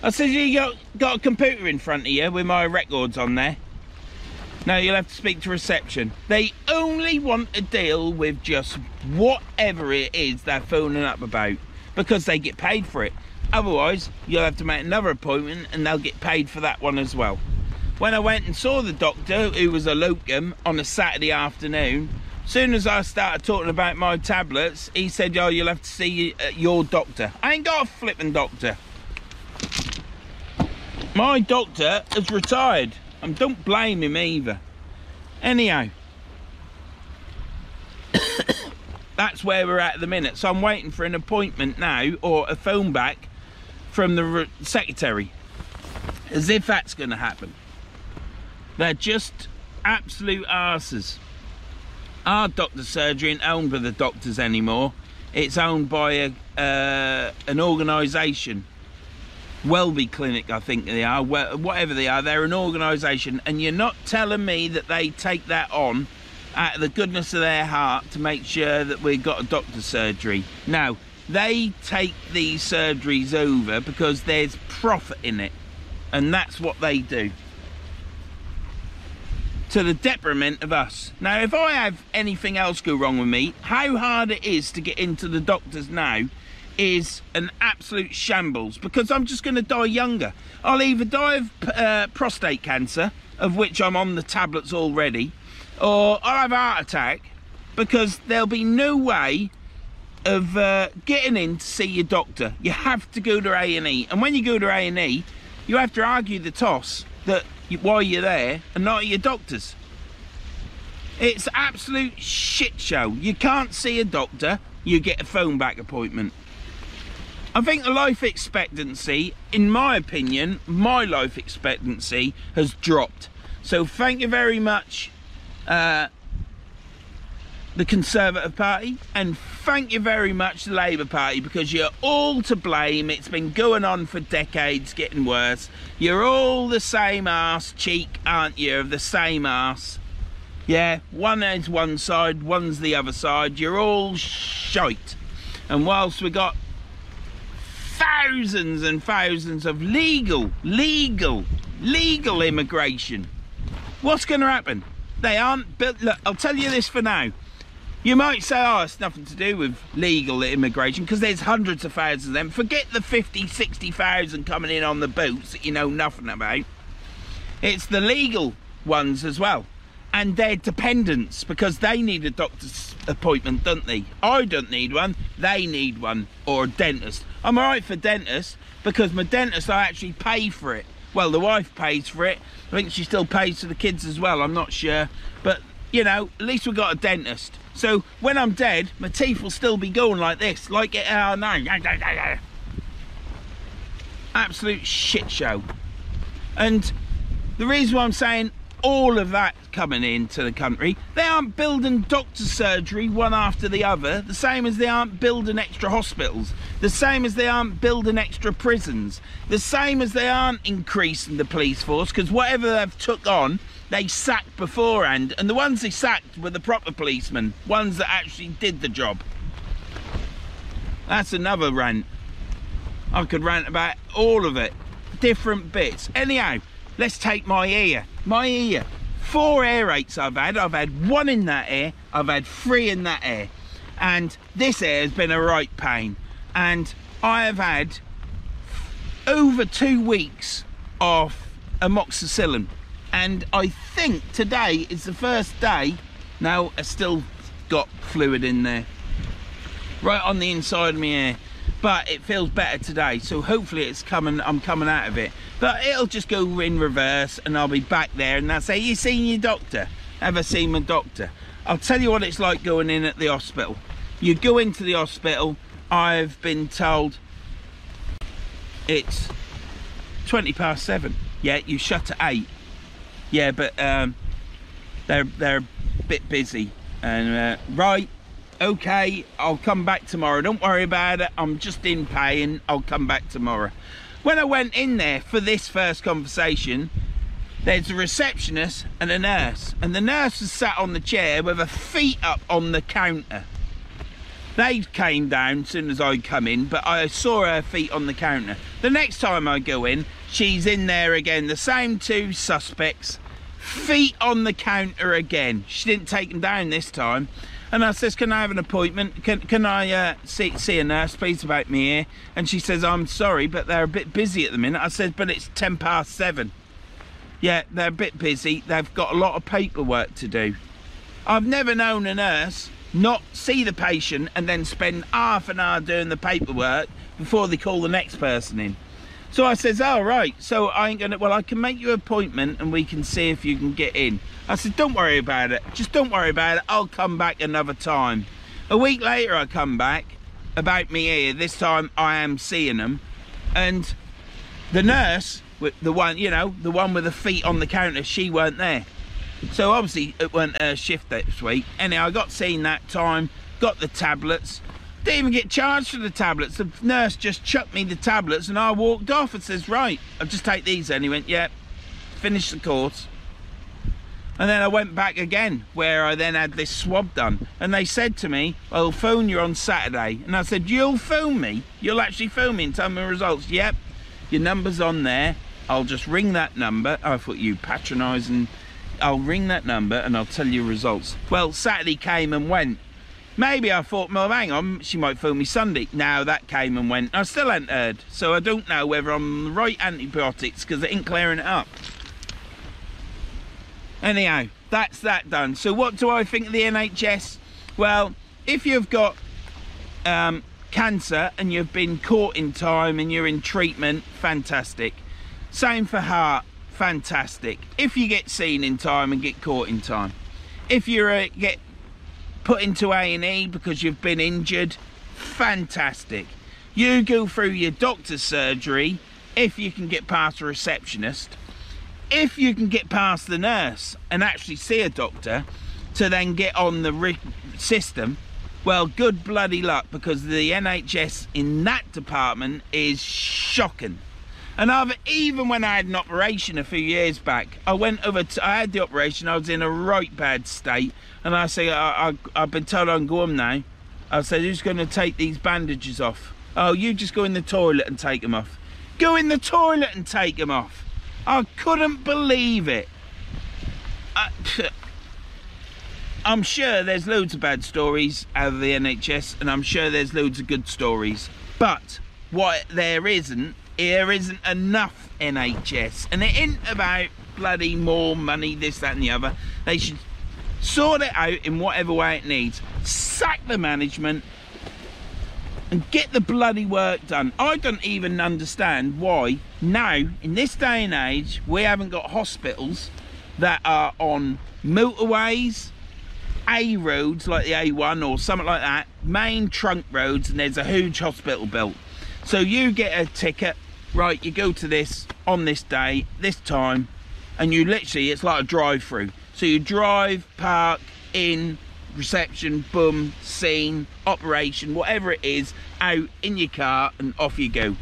S1: I said, you got, got a computer in front of you with my records on there? No, you'll have to speak to reception. They only want to deal with just whatever it is they're phoning up about because they get paid for it. Otherwise, you'll have to make another appointment and they'll get paid for that one as well. When I went and saw the doctor, who was a locum, on a Saturday afternoon, soon as I started talking about my tablets, he said, oh, you'll have to see uh, your doctor. I ain't got a flipping doctor. My doctor has retired. And don't blame him either. Anyhow. that's where we're at at the minute. So I'm waiting for an appointment now or a phone back from the secretary. As if that's going to happen. They're just absolute arses. Our doctor surgery ain't owned by the doctors anymore. It's owned by a, uh, an organisation Welby Clinic, I think they are, whatever they are, they're an organisation, and you're not telling me that they take that on out of the goodness of their heart to make sure that we've got a doctor's surgery. Now, they take these surgeries over because there's profit in it, and that's what they do. To the detriment of us. Now, if I have anything else go wrong with me, how hard it is to get into the doctors now is an absolute shambles because I'm just going to die younger. I'll either die of uh, prostate cancer, of which I'm on the tablets already, or I'll have a heart attack because there'll be no way of uh, getting in to see your doctor. You have to go to A&E, and when you go to A&E, you have to argue the toss that why you're there and not at your doctors. It's absolute shit show. You can't see a doctor, you get a phone back appointment. I think the life expectancy, in my opinion, my life expectancy has dropped. So thank you very much, uh, the Conservative Party, and thank you very much, the Labour Party, because you're all to blame. It's been going on for decades, getting worse. You're all the same ass cheek, aren't you, of the same ass. Yeah, one is one side, one's the other side. You're all shite. And whilst we got thousands and thousands of legal, legal, legal immigration. What's going to happen? They aren't built. Look, I'll tell you this for now. You might say, oh, it's nothing to do with legal immigration because there's hundreds of thousands of them. Forget the 50, 60,000 coming in on the boats that you know nothing about. It's the legal ones as well and their dependents because they need a doctor's appointment, don't they? I don't need one, they need one, or a dentist. I'm alright for dentist because my dentist, I actually pay for it. Well, the wife pays for it. I think she still pays for the kids as well, I'm not sure. But, you know, at least we've got a dentist. So when I'm dead, my teeth will still be going like this, like it oh, are now. Absolute shit show. And the reason why I'm saying all of that coming into the country. They aren't building doctor surgery one after the other, the same as they aren't building extra hospitals, the same as they aren't building extra prisons, the same as they aren't increasing the police force, because whatever they've took on, they sacked beforehand, and the ones they sacked were the proper policemen, ones that actually did the job. That's another rant. I could rant about all of it, different bits. Anyhow, let's take my ear my ear. Four air rates I've had. I've had one in that ear. I've had three in that ear. And this ear has been a right pain. And I have had over two weeks of amoxicillin. And I think today is the first day. Now, I still got fluid in there. Right on the inside of my ear. But it feels better today so hopefully it's coming I'm coming out of it. But it'll just go in reverse and I'll be back there and they'll say you seen your doctor? Ever seen my doctor? I'll tell you what it's like going in at the hospital. You go into the hospital I've been told it's 20 past 7 yeah you shut at 8 yeah but um, they're they're a bit busy and uh, right okay, I'll come back tomorrow. Don't worry about it. I'm just in pain. I'll come back tomorrow. When I went in there for this first conversation, there's a receptionist and a nurse. And the nurse was sat on the chair with her feet up on the counter. They came down as soon as I come in, but I saw her feet on the counter. The next time I go in, she's in there again. The same two suspects, feet on the counter again. She didn't take them down this time. And I says, can I have an appointment? Can, can I uh, see, see a nurse, please, about me here? And she says, I'm sorry, but they're a bit busy at the minute. I said, but it's 10 past seven. Yeah, they're a bit busy. They've got a lot of paperwork to do. I've never known a nurse not see the patient and then spend half an hour doing the paperwork before they call the next person in. So I says, all oh, right, so I ain't gonna, well, I can make you an appointment and we can see if you can get in. I said, don't worry about it. Just don't worry about it. I'll come back another time. A week later, I come back about me here. This time I am seeing them. And the nurse, the one, you know, the one with the feet on the counter, she weren't there. So obviously it went a shift this week. Anyhow, I got seen that time, got the tablets, didn't even get charged for the tablets. The nurse just chucked me the tablets and I walked off and says, right, I'll just take these then. He went, yeah, finish the course. And then I went back again, where I then had this swab done. And they said to me, I'll phone you on Saturday. And I said, you'll phone me? You'll actually phone me and tell me the results? Yep, your number's on there. I'll just ring that number. Oh, I thought you patronising. I'll ring that number and I'll tell you results. Well, Saturday came and went. Maybe I thought, well, hang on, she might phone me Sunday. Now that came and went. I still ain't heard. So I don't know whether I'm the right antibiotics because it ain't clearing it up. Anyhow, that's that done. So what do I think of the NHS? Well, if you've got um, cancer and you've been caught in time and you're in treatment, fantastic. Same for heart, fantastic. If you get seen in time and get caught in time. If you uh, get put into A&E because you've been injured, fantastic. You go through your doctor's surgery if you can get past a receptionist, if you can get past the nurse and actually see a doctor to then get on the system, well, good bloody luck because the NHS in that department is shocking. And I've even when I had an operation a few years back, I went over to, I had the operation, I was in a right bad state, and I say, I, I, I've been told I can go home now. I said, who's going to take these bandages off? Oh, you just go in the toilet and take them off. Go in the toilet and take them off. I couldn't believe it. I, I'm sure there's loads of bad stories out of the NHS, and I'm sure there's loads of good stories. But what there isn't there isn't enough NHS and it ain't about bloody more money this that and the other they should sort it out in whatever way it needs sack the management and get the bloody work done I don't even understand why now in this day and age we haven't got hospitals that are on motorways a roads like the A1 or something like that main trunk roads and there's a huge hospital built so you get a ticket, right, you go to this on this day, this time, and you literally, it's like a drive-through. So you drive, park, in, reception, boom, scene, operation, whatever it is, out in your car and off you go.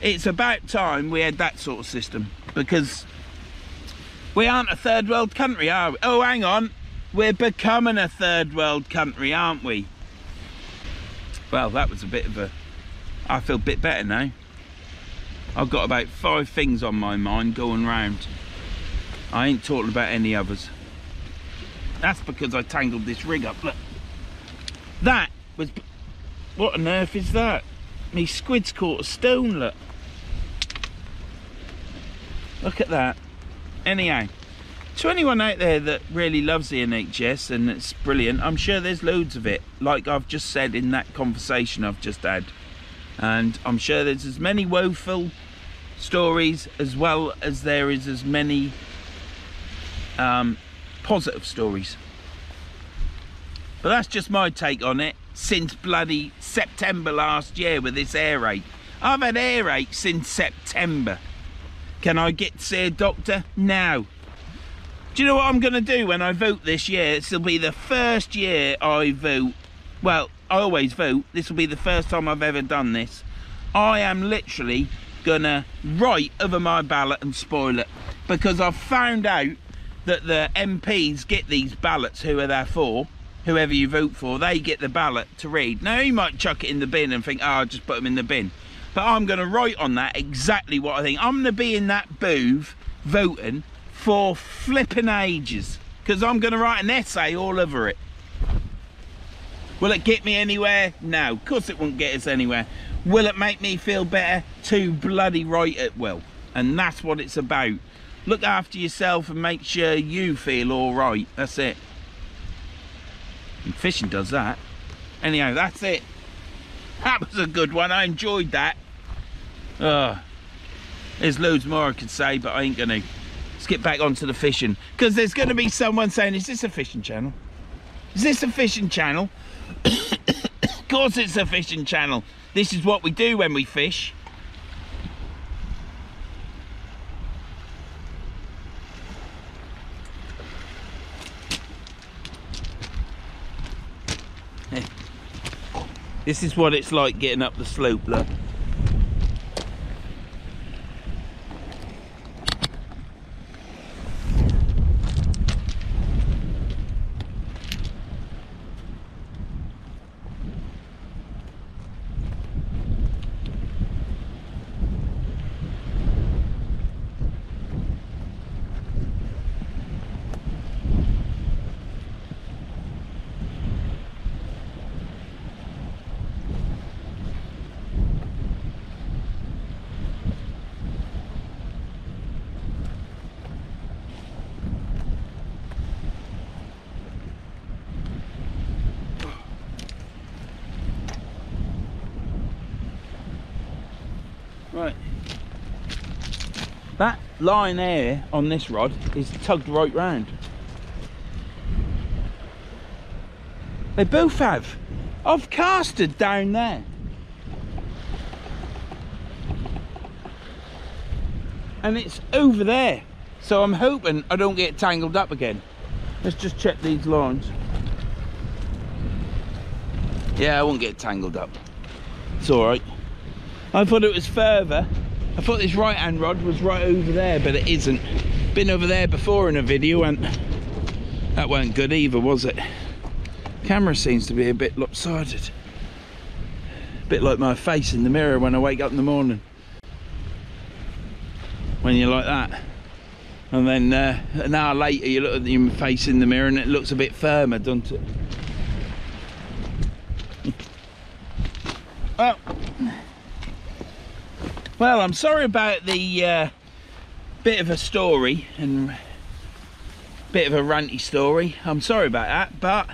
S1: It's about time we had that sort of system because we aren't a third world country, are we? Oh, hang on. We're becoming a third world country, aren't we? Well, that was a bit of a I feel a bit better now. I've got about five things on my mind going round. I ain't talking about any others. That's because I tangled this rig up. Look. That was... What on earth is that? Me squid's caught a stone, look. Look at that. Anyhow, to anyone out there that really loves the NHS and it's brilliant, I'm sure there's loads of it. Like I've just said in that conversation I've just had and I'm sure there's as many woeful stories as well as there is as many um, positive stories but that's just my take on it since bloody September last year with this air earache I've had air earache since September can I get to see a doctor? now do you know what I'm going to do when I vote this year? This will be the first year I vote well I always vote. This will be the first time I've ever done this. I am literally gonna write over my ballot and spoil it because I've found out that the MPs get these ballots who are there for whoever you vote for, they get the ballot to read. Now, you might chuck it in the bin and think, oh, I'll just put them in the bin. But I'm going to write on that exactly what I think. I'm going to be in that booth voting for flipping ages because I'm going to write an essay all over it. Will it get me anywhere? No, of course it won't get us anywhere. Will it make me feel better? Too bloody right it will. And that's what it's about. Look after yourself and make sure you feel all right. That's it. And fishing does that. Anyhow, that's it. That was a good one. I enjoyed that. Uh, there's loads more I could say, but I ain't gonna. Let's get back onto the fishing. Because there's gonna be someone saying, is this a fishing channel? Is this a fishing channel? of course it's a fishing channel. This is what we do when we fish. This is what it's like getting up the slope, look. Right. That line there on this rod is tugged right round. They both have. I've casted down there. And it's over there. So I'm hoping I don't get tangled up again. Let's just check these lines. Yeah, I won't get tangled up. It's all right. I thought it was further. I thought this right hand rod was right over there, but it isn't. Been over there before in a video and that weren't good either, was it? Camera seems to be a bit lopsided. A bit like my face in the mirror when I wake up in the morning. When you're like that. And then uh, an hour later you look at your face in the mirror and it looks a bit firmer, doesn't it? well, well, I'm sorry about the uh, bit of a story and bit of a ranty story. I'm sorry about that, but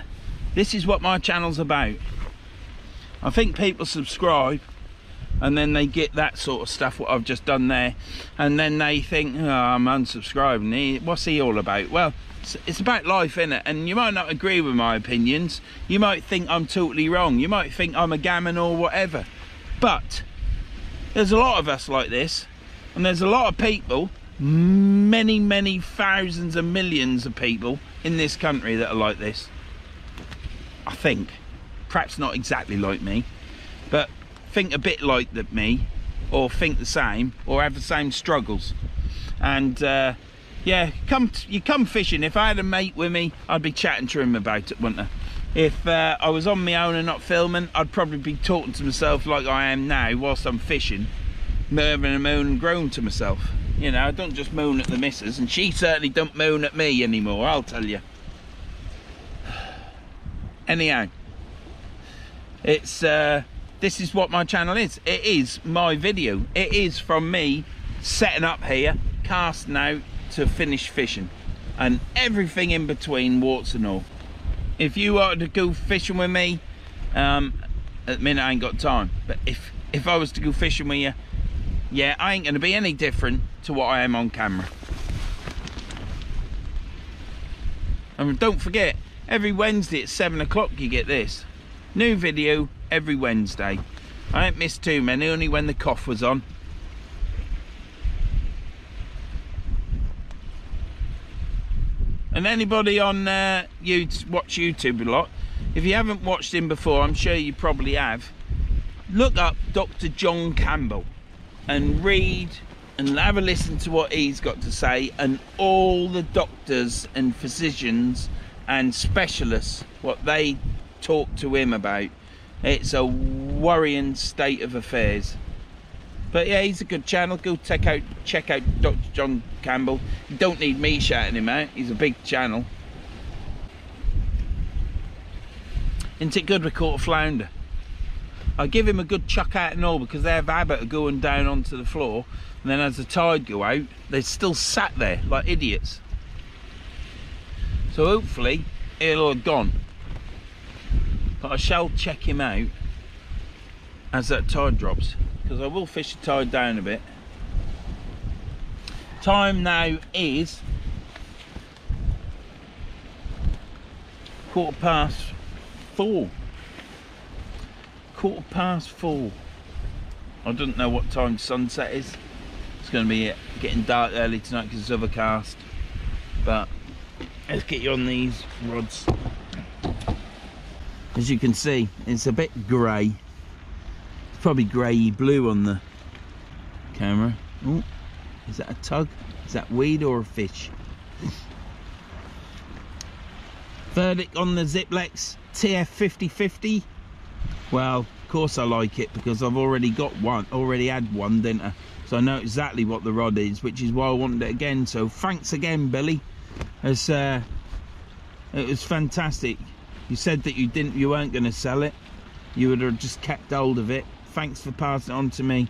S1: this is what my channel's about. I think people subscribe and then they get that sort of stuff what I've just done there and then they think oh, I'm unsubscribing. What's he all about? Well it's, it's about life in it and you might not agree with my opinions. You might think I'm totally wrong. You might think I'm a gammon or whatever. But there's a lot of us like this and there's a lot of people many many thousands and millions of people in this country that are like this. I think. Perhaps not exactly like me but think a bit like the, me or think the same or have the same struggles. And uh, yeah come you come fishing. If I had a mate with me I'd be chatting to him about it wouldn't I if uh, I was on my own and not filming I'd probably be talking to myself like I am now whilst I'm fishing murmuring and moaning and groan to myself. You know I don't just moan at the missus and she certainly don't moan at me anymore I'll tell you. Anyhow it's uh, this is what my channel is. It is my video. It is from me setting up here casting out to finish fishing and everything in between warts and all if you are to go fishing with me um, at the minute I ain't got time. But if if I was to go fishing with you yeah I ain't gonna be any different to what I am on camera. And don't forget every Wednesday at seven o'clock you get this. New video every Wednesday. I ain't missed too many only when the cough was on and anybody on uh, you watch YouTube a lot if you haven't watched him before I'm sure you probably have look up Dr John Campbell and read and have a listen to what he's got to say and all the doctors and physicians and specialists, what they talk to him about, it's a worrying state of affairs. But yeah, he's a good channel. Go check out check out Dr. John Campbell. You don't need me shouting him out. He's a big channel. Isn't it good we caught a flounder? I give him a good chuck out and all because they have a habit of going down onto the floor and then as the tide go out they're still sat there like idiots so hopefully it'll have gone but I shall check him out as that tide drops because I will fish the tide down a bit. Time now is quarter past four. Quarter past four. I don't know what time sunset is. It's going to be getting dark early tonight because it's overcast. But let's get you on these rods. As you can see it's a bit grey probably grey blue on the camera. Oh is that a tug? Is that weed or a fish? Verdict on the Zziplex TF 5050 well of course I like it because I've already got one already had one didn't I? So I know exactly what the rod is which is why I wanted it again. So thanks again Billy. It's, uh, it was fantastic. You said that you didn't you weren't going to sell it. You would have just kept hold of it thanks for passing it on to me.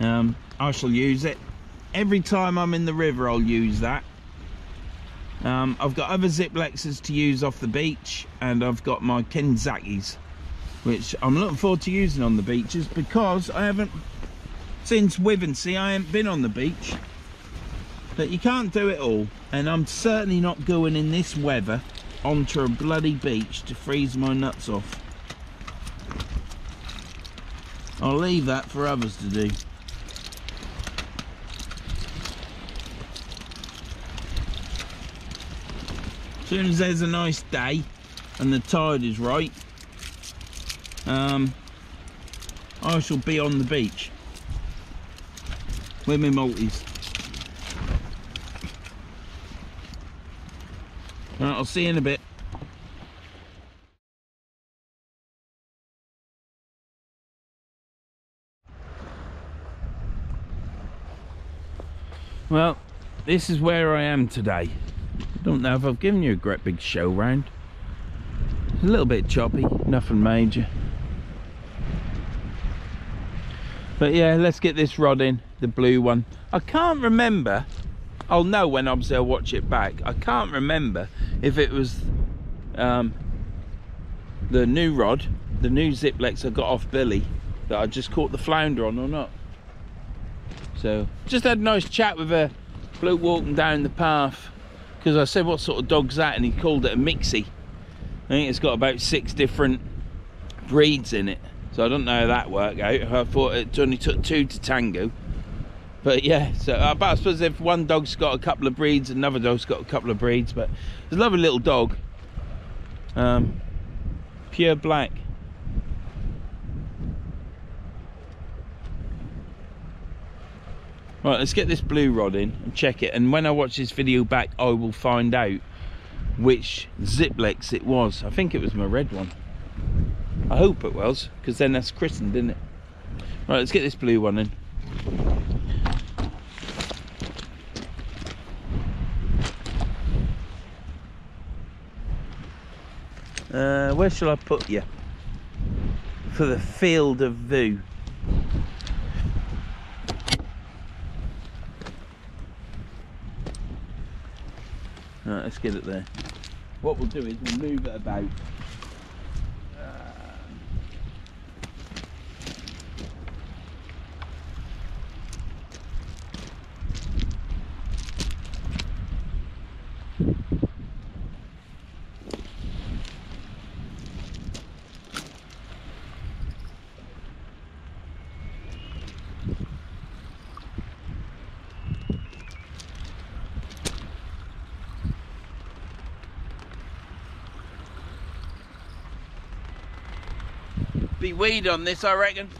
S1: Um, I shall use it. Every time I'm in the river I'll use that. Um, I've got other Zziplexes to use off the beach and I've got my Kenzakis which I'm looking forward to using on the beaches because I haven't since Withernsea I haven't been on the beach. But you can't do it all and I'm certainly not going in this weather onto a bloody beach to freeze my nuts off I'll leave that for others to do as soon as there's a nice day and the tide is right um, I shall be on the beach with my multis. Right, I'll see you in a bit. Well, this is where I am today. Don't know if I've given you a great big show round. a little bit choppy, nothing major. But yeah, let's get this rod in, the blue one. I can't remember, I'll know when obviously I'll watch it back. I can't remember if it was um, the new rod, the new Zziplex I got off Billy that I just caught the flounder on or not. So, just had a nice chat with a bloke walking down the path because I said, what sort of dog's that? And he called it a mixie. I think it's got about six different breeds in it. So I don't know how that worked out. I thought it only took two to tango. But yeah, so uh, I suppose if one dog's got a couple of breeds, another dog's got a couple of breeds. But it's a lovely little dog. Um, pure black. Right, let's get this blue rod in and check it. And when I watch this video back, I will find out which Zziplex it was. I think it was my red one. I hope it was, because then that's christened, isn't it? Right, let's get this blue one in. Uh, where shall I put you? For the field of view. Right, let's get it there. What we'll do is we'll move it about be weed on this, I reckon.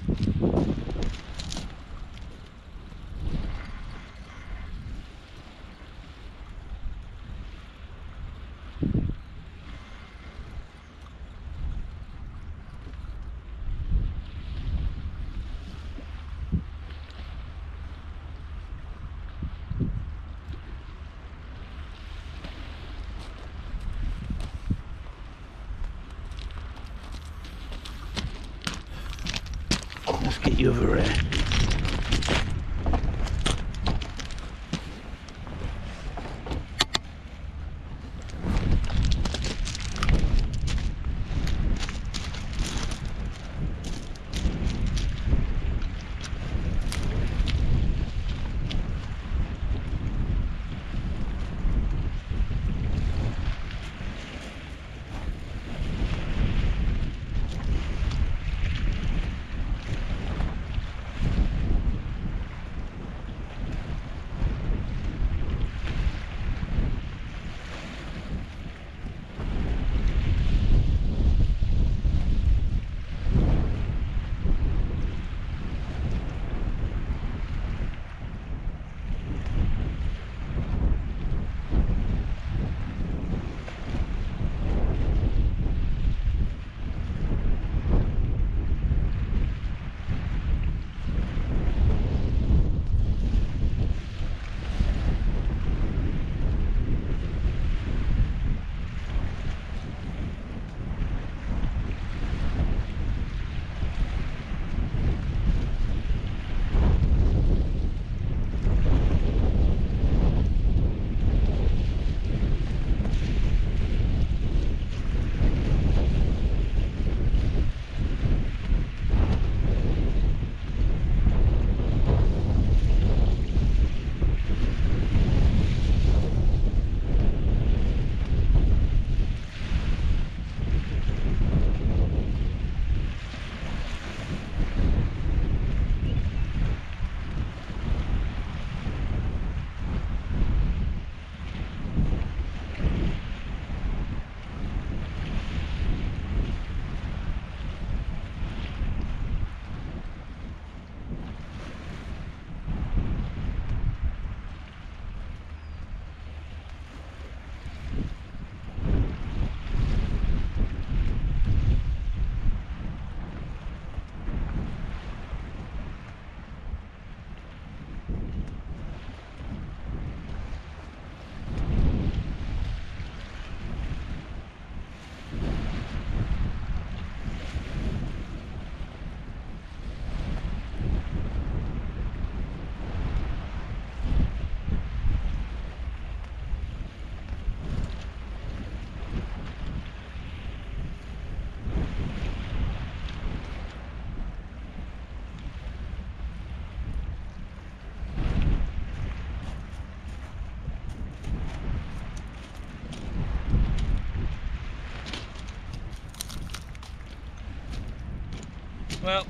S1: Well,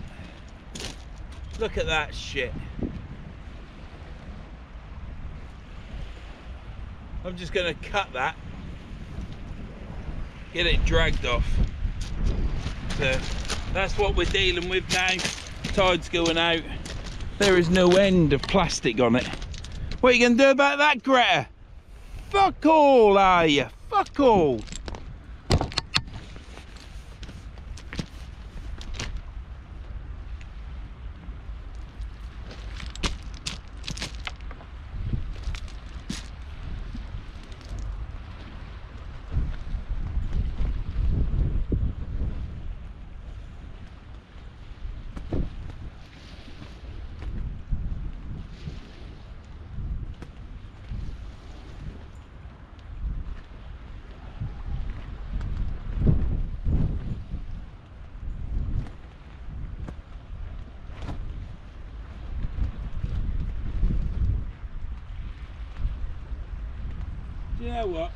S1: look at that shit. I'm just going to cut that, get it dragged off. So that's what we're dealing with now. Tide's going out. There is no end of plastic on it. What are you going to do about that, Greta? Fuck all, are you? Fuck all. you know what?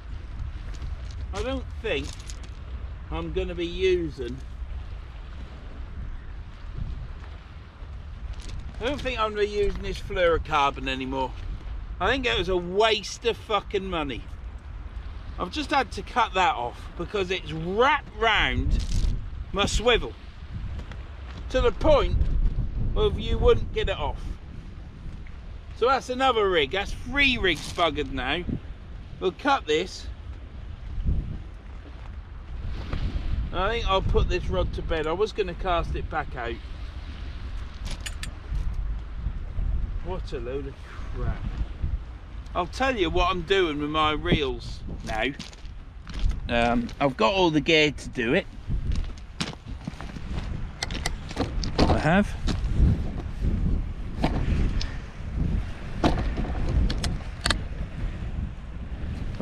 S1: I don't think I'm going to be using. I don't think I'm going to be using this fluorocarbon anymore. I think it was a waste of fucking money. I've just had to cut that off because it's wrapped round my swivel to the point of you wouldn't get it off. So that's another rig. That's three rigs buggered now. We'll cut this. I think I'll put this rod to bed. I was going to cast it back out. What a load of crap. I'll tell you what I'm doing with my reels now. Um, I've got all the gear to do it. I have.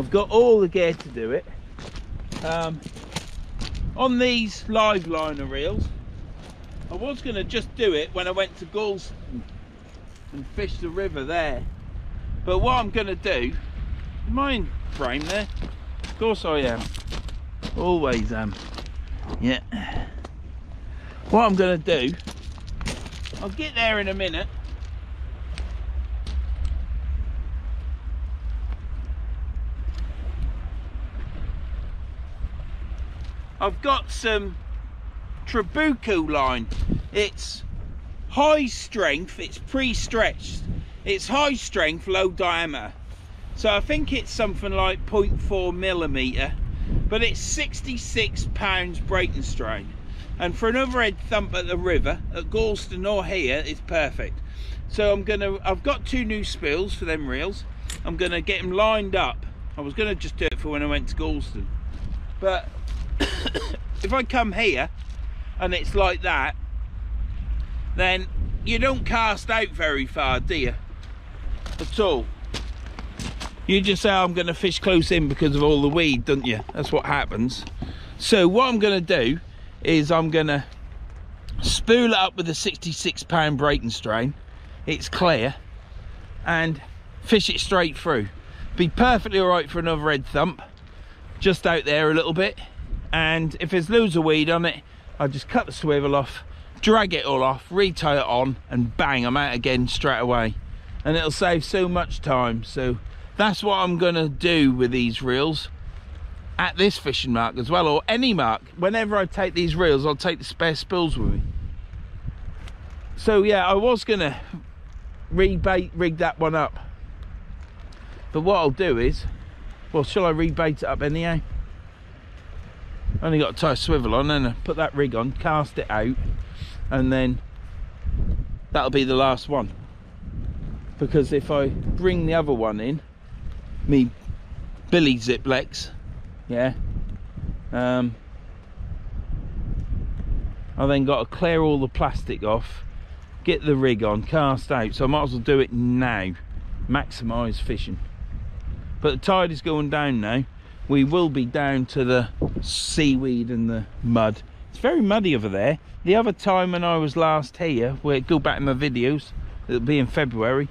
S1: I've got all the gear to do it. Um, on these live liner reels, I was going to just do it when I went to Gorleston and fish the river there. But what I'm going to do, mine frame there, of course I am, always am, yeah. What I'm going to do, I'll get there in a minute. I've got some Trabucco line. It's high strength, it's pre-stretched. It's high strength, low diameter. So I think it's something like 0.4 millimeter, but it's 66 pounds breaking strain. And for an overhead thump at the river, at Gorleston or here, it's perfect. So I'm gonna, I've got two new spills for them reels. I'm gonna get them lined up. I was gonna just do it for when I went to Gorleston. But if I come here and it's like that, then you don't cast out very far, do you? At all. You just say, I'm going to fish close in because of all the weed, don't you? That's what happens. So what I'm going to do is I'm going to spool it up with a 66 pound breaking strain. It's clear. And fish it straight through. Be perfectly all right for another red thump. Just out there a little bit. And if there's loads of weed on it, I'll just cut the swivel off, drag it all off, retie it on, and bang, I'm out again straight away. And it'll save so much time. So that's what I'm gonna do with these reels at this fishing mark as well, or any mark. Whenever I take these reels, I'll take the spare spools with me. So yeah, I was gonna rebait rig that one up. But what I'll do is, well, shall I rebait it up anyhow? Only got to tie a swivel on and put that rig on cast it out and then that'll be the last one. Because if I bring the other one in me Billy Zziplex yeah um, I then got to clear all the plastic off get the rig on cast out so I might as well do it now. Maximize fishing. But the tide is going down now we will be down to the seaweed and the mud. It's very muddy over there. The other time when I was last here where go back in my videos it'll be in February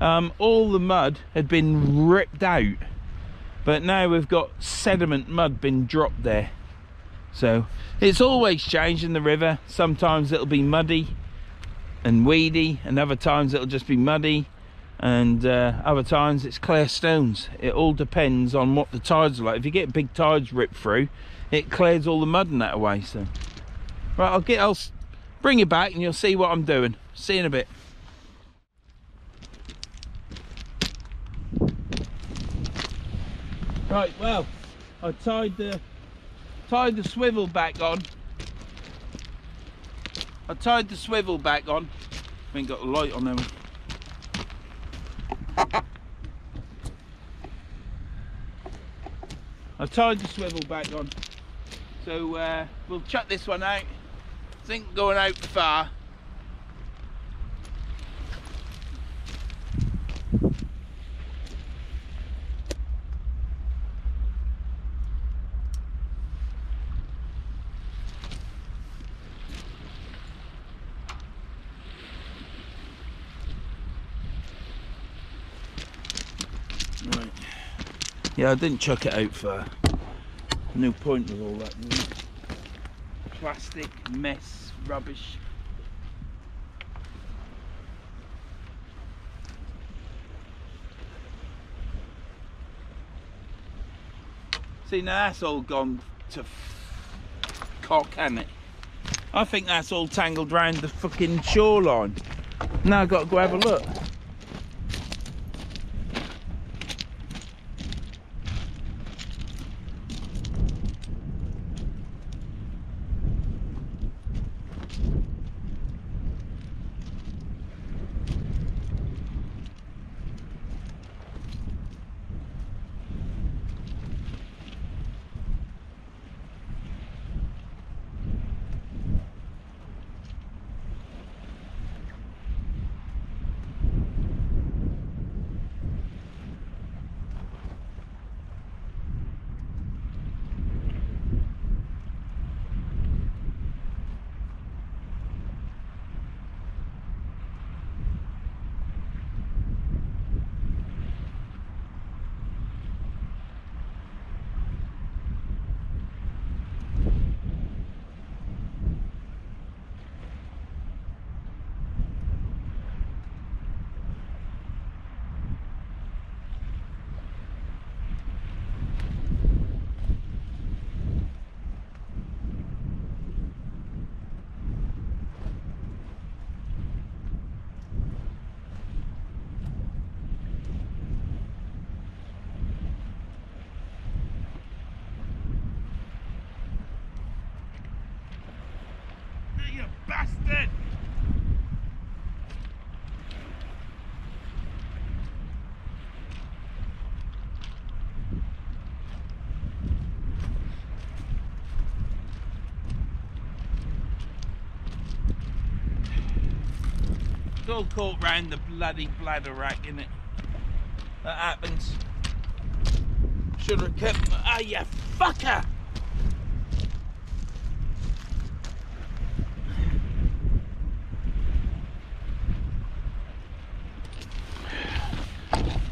S1: um, all the mud had been ripped out. But now we've got sediment mud been dropped there. So it's always changing the river. Sometimes it'll be muddy and weedy and other times it'll just be muddy and uh, other times it's clear stones. It all depends on what the tides are like. If you get big tides ripped through it clears all the mud and that away so. Right i'll get i'll bring you back and you'll see what i'm doing. See you in a bit. Right well i tied the tied the swivel back on. I tied the swivel back on. I ain't got the light on there I've tied the swivel back on. So uh, we'll chuck this one out. Think going out far. Right. Yeah, I didn't chuck it out for no point with all that plastic mess rubbish. See now that's all gone to cock, hasn't it? I think that's all tangled round the fucking shoreline. Now I've got to go have a look. All caught round the bloody bladderwrack, innit? That happens. Should have kept. Ah, you fucker!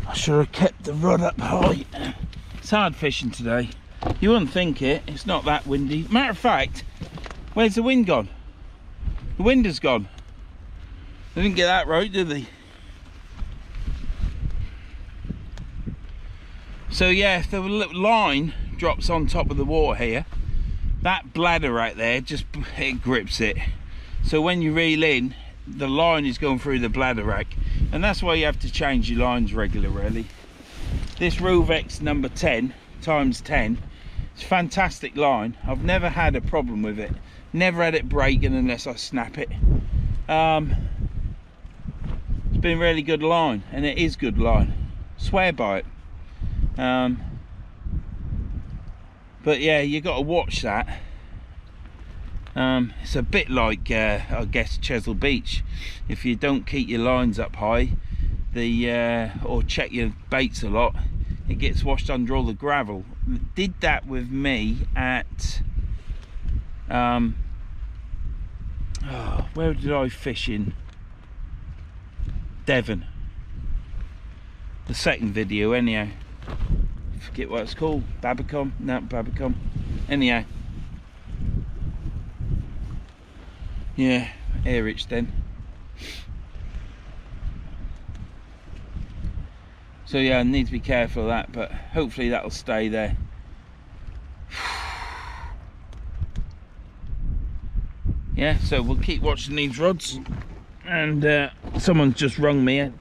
S1: I should have kept the rod up high. It's hard fishing today. You wouldn't think it, it's not that windy. Matter of fact, where's the wind gone? The wind has gone. They didn't get that right, did they? So yeah, if the line drops on top of the water here, that bladder right there, just it grips it. So when you reel in, the line is going through the bladderwrack. And that's why you have to change your lines regularly. This Ruvex number 10 times 10, it's a fantastic line. I've never had a problem with it. Never had it breaking unless I snap it. Um, been really good line and it is good line. Swear by it. Um, but yeah, you got to watch that. Um, it's a bit like, uh, I guess, Chesil Beach. If you don't keep your lines up high, the uh, or check your baits a lot, it gets washed under all the gravel. Did that with me at, um, oh, where did I fish in? Devon. The second video, anyhow. Forget what it's called. Babbacombe? No, Babbacombe. Anyhow. Yeah, air Airich then. So yeah, I need to be careful of that, but hopefully that'll stay there. yeah, so we'll keep watching these rods. And uh, someone's just rung me.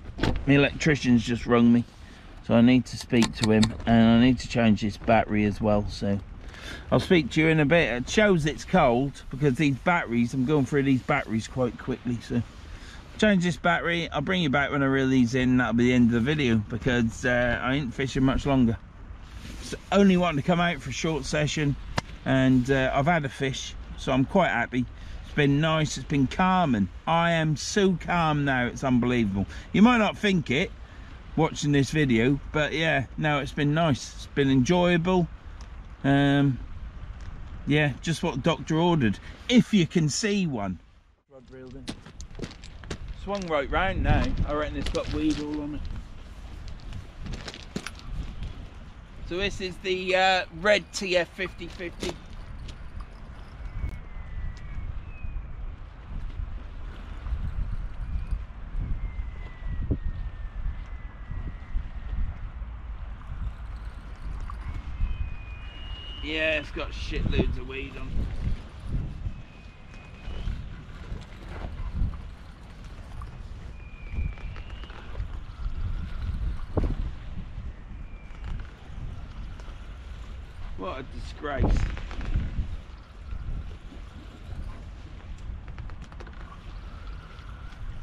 S1: The electrician's just rung me. So I need to speak to him and I need to change this battery as well. So I'll speak to you in a bit. It shows it's cold because these batteries, I'm going through these batteries quite quickly. So change this battery. I'll bring you back when I reel these in. That'll be the end of the video because uh, I ain't fishing much longer. So only wanting to come out for a short session and uh, I've had a fish. So I'm quite happy. Been nice. It's been calming. I am so calm now. It's unbelievable. You might not think it watching this video but yeah no it's been nice it's been enjoyable um, yeah, just what doctor ordered. If you can see one. Rod reeled in. Swung right round now. I reckon it's got weed all on it. So this is the uh, red TF 5050. Yeah, it's got shitloads of weed on. What a disgrace.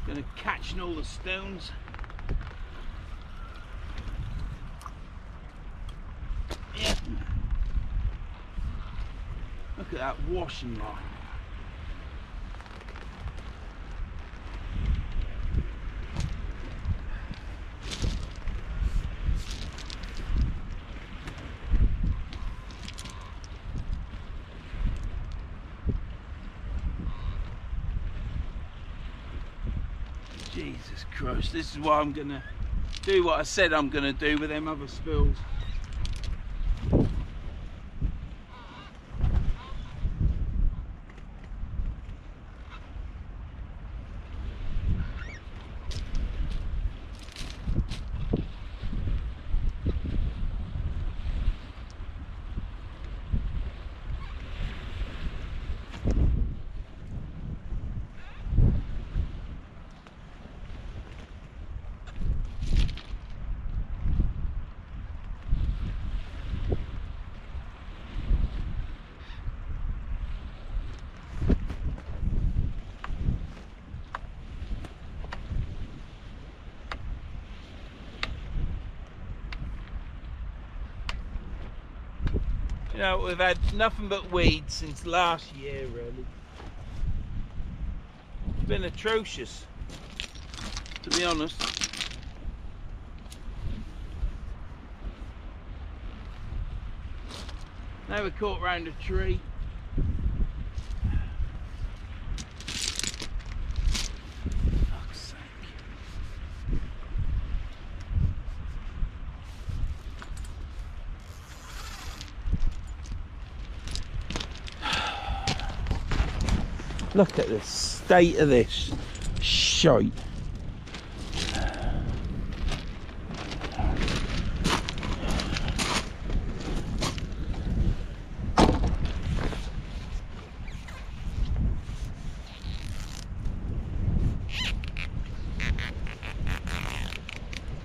S1: Gonna catch all the stones. Look at that washing line. Jesus Christ, this is why I'm gonna do what I said I'm gonna do with them other spills. Know, we've had nothing but weeds since last year, really. It's been atrocious, to be honest. Now we're caught round a tree. Look at the state of this shite.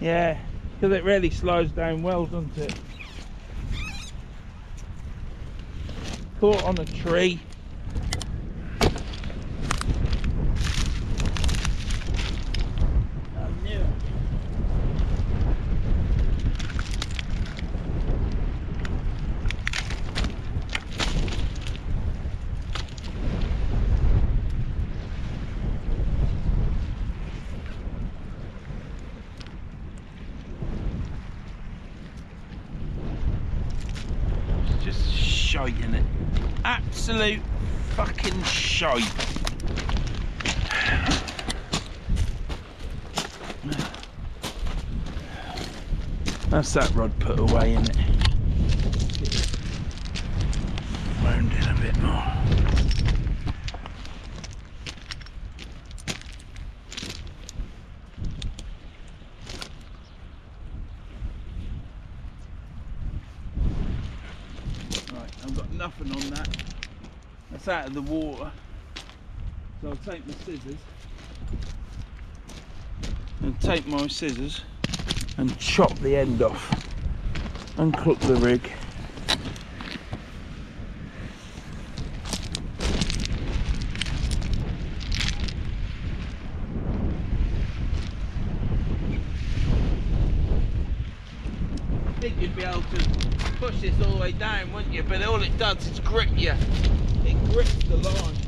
S1: Yeah, because it really slows down well, doesn't it? Caught on a tree. I knew it. It's just shite in it. Absolute fucking shite. That's that rod put away in it. Wound in a bit more. Right, I've got nothing on that. That's out of the water. So I'll take my scissors. And take my scissors and chop the end off. and Unclip the rig. I think you'd be able to push this all the way down, wouldn't you? But all it does is grip you. It grips the line.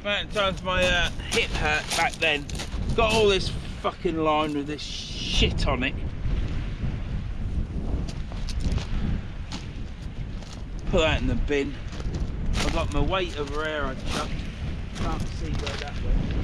S1: Amount of times my uh, hip hurt back then. Got all this fucking line with this shit on it. Put that in the bin. I got my weight over here I chucked. Can't see where that went.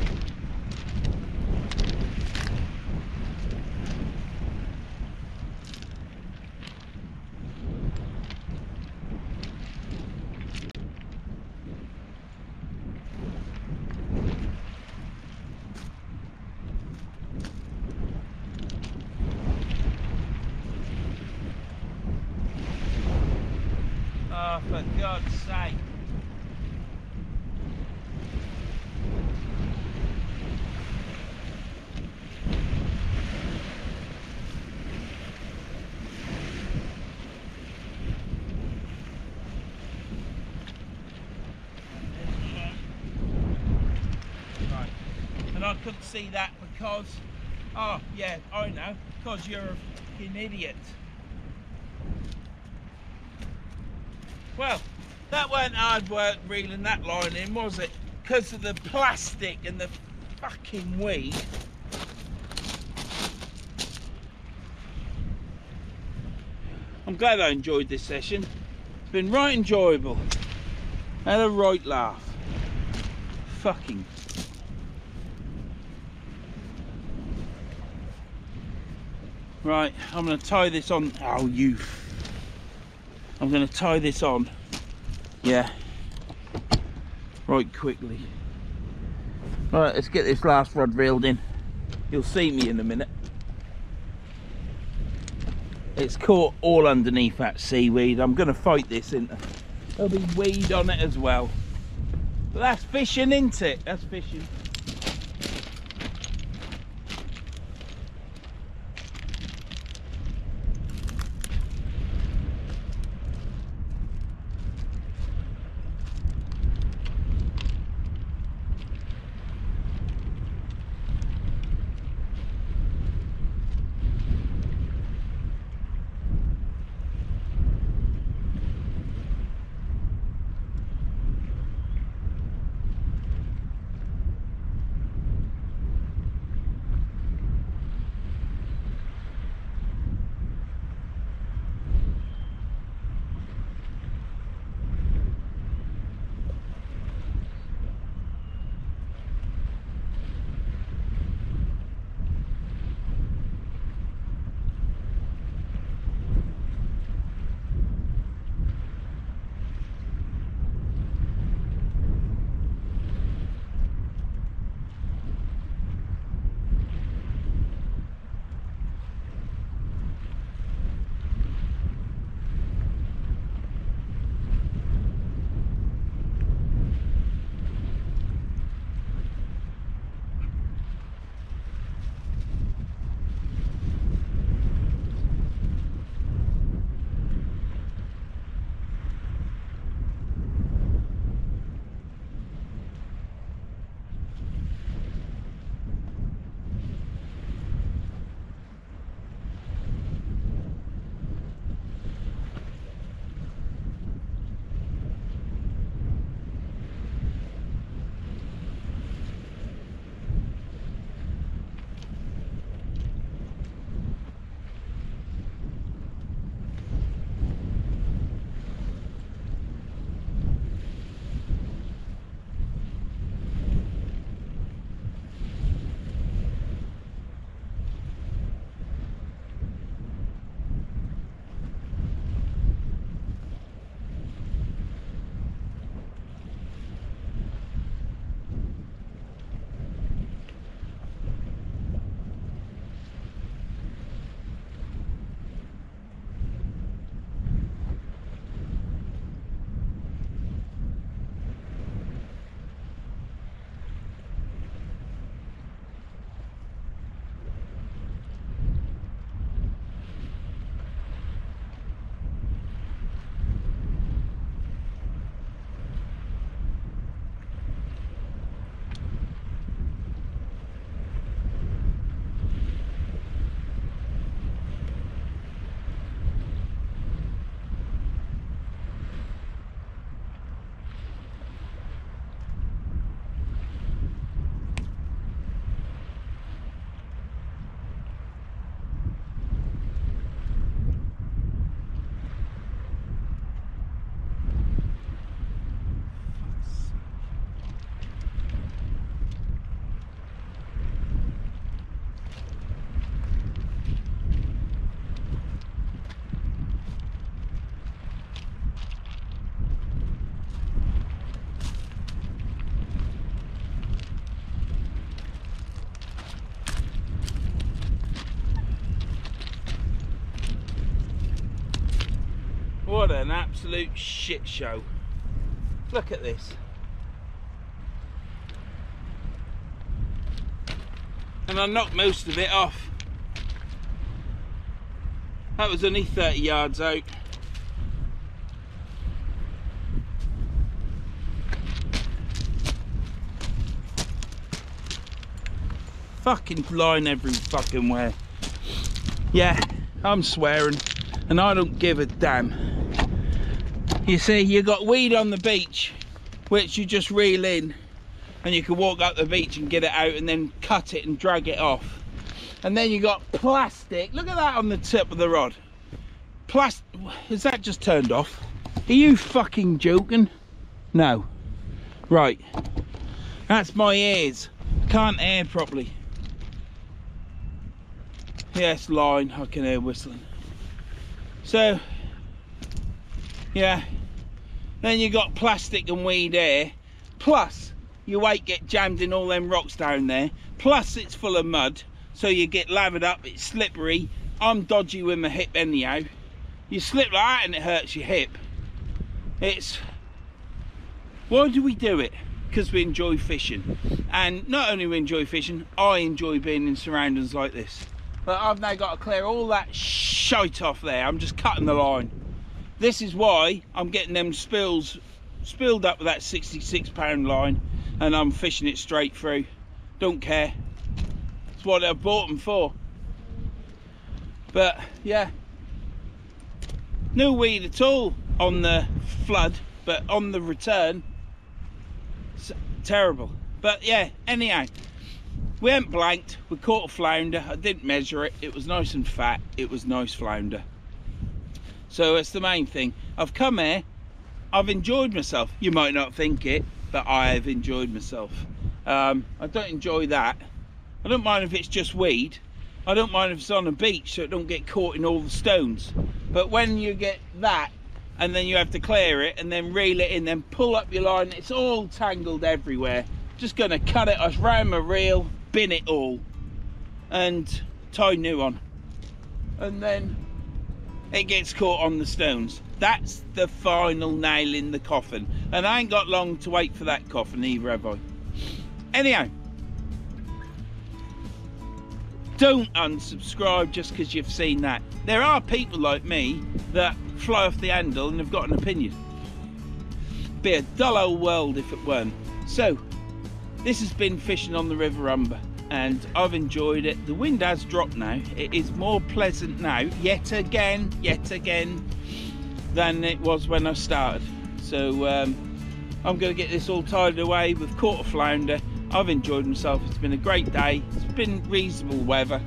S1: Oh, for God's sake. Right. And I couldn't see that because, oh yeah, I know, because you're a fucking idiot. Well, that weren't hard work reeling that line in, was it? Because of the plastic and the fucking weed. I'm glad I enjoyed this session. It's been right enjoyable. Had a right laugh. Fucking. Right, I'm going to tie this on. Oh, you I'm going to tie this on. Yeah. Right quickly. Right, let's get this last rod reeled in. You'll see me in a minute. It's caught all underneath that seaweed. I'm going to fight this into. There'll be weed on it as well. But that's fishing, isn't it? That's fishing. Absolute shit show. Look at this. And I knocked most of it off. That was only 30 yards out. Fucking flying every fucking where. Yeah, I'm swearing and I don't give a damn. You see, you got weed on the beach, which you just reel in and you can walk up the beach and get it out and then cut it and drag it off. And then you got plastic. Look at that on the tip of the rod. Plastic. Is that just turned off? Are you fucking joking? No. Right. That's my ears. Can't hear properly. Yes, line. I can hear whistling. So, yeah. Then you got plastic and weed here. Plus, your weight get jammed in all them rocks down there. Plus, it's full of mud. So you get lathered up. It's slippery. I'm dodgy with my hip anyhow. You slip like that and it hurts your hip. It's... Why do we do it? Because we enjoy fishing. And not only we enjoy fishing, I enjoy being in surroundings like this. But I've now got to clear all that shite off there. I'm just cutting the line. This is why I'm getting them spills spilled up with that 66 pound line and I'm fishing it straight through. Don't care. It's what I bought them for. But yeah, no weed at all on the flood, but on the return, terrible. But yeah, anyhow, we went blanked we caught a flounder i didn't measure it it was nice and fat it was nice flounder so it's the main thing. I've come here i've enjoyed myself. You might not think it but i have enjoyed myself. Um, i don't enjoy that. I don't mind if it's just weed. I don't mind if it's on a beach so it don't get caught in all the stones. But when you get that and then you have to clear it and then reel it in then pull up your line it's all tangled everywhere. Just gonna cut it off round my reel bin it all and tie new on. And then it gets caught on the stones. That's the final nail in the coffin. And I ain't got long to wait for that coffin either have I? Anyhow don't unsubscribe just because you've seen that. There are people like me that fly off the handle and have got an opinion. Be a dull old world if it weren't. So this has been fishing on the River Humber and I've enjoyed it. The wind has dropped now. It is more pleasant now, yet again, yet again, than it was when I started. So um, I'm going to get this all tied away. Caught a flounder. I've enjoyed myself. It's been a great day. It's been reasonable weather.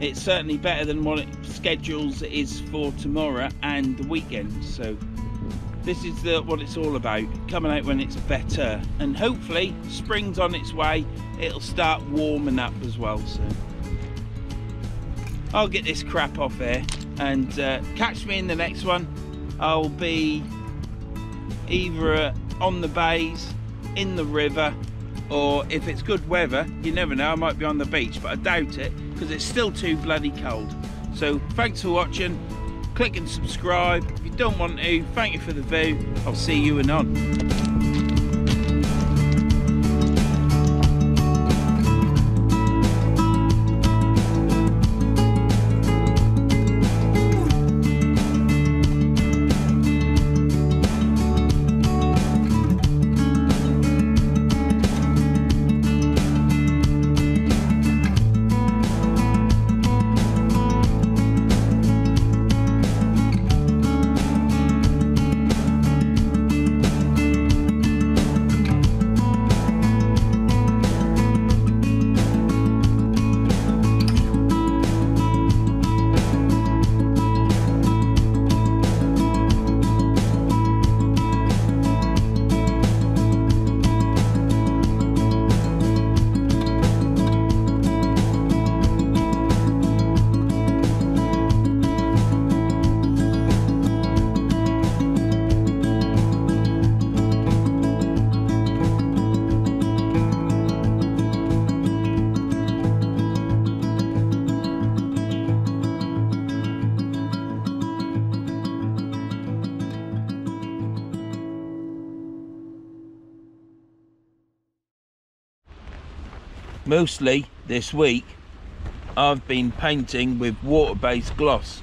S1: It's certainly better than what it schedules is for tomorrow and the weekend. So this is the, what it's all about coming out when it's better. And hopefully spring's on its way. It'll start warming up as well so I'll get this crap off here and uh, catch me in the next one. I'll be either on the bays in the river or if it's good weather you never know I might be on the beach but I doubt it because it's still too bloody cold. So thanks for watching click and subscribe If you don't want to, thank you for the view. I'll see you anon. Mostly this week I've been painting with water-based gloss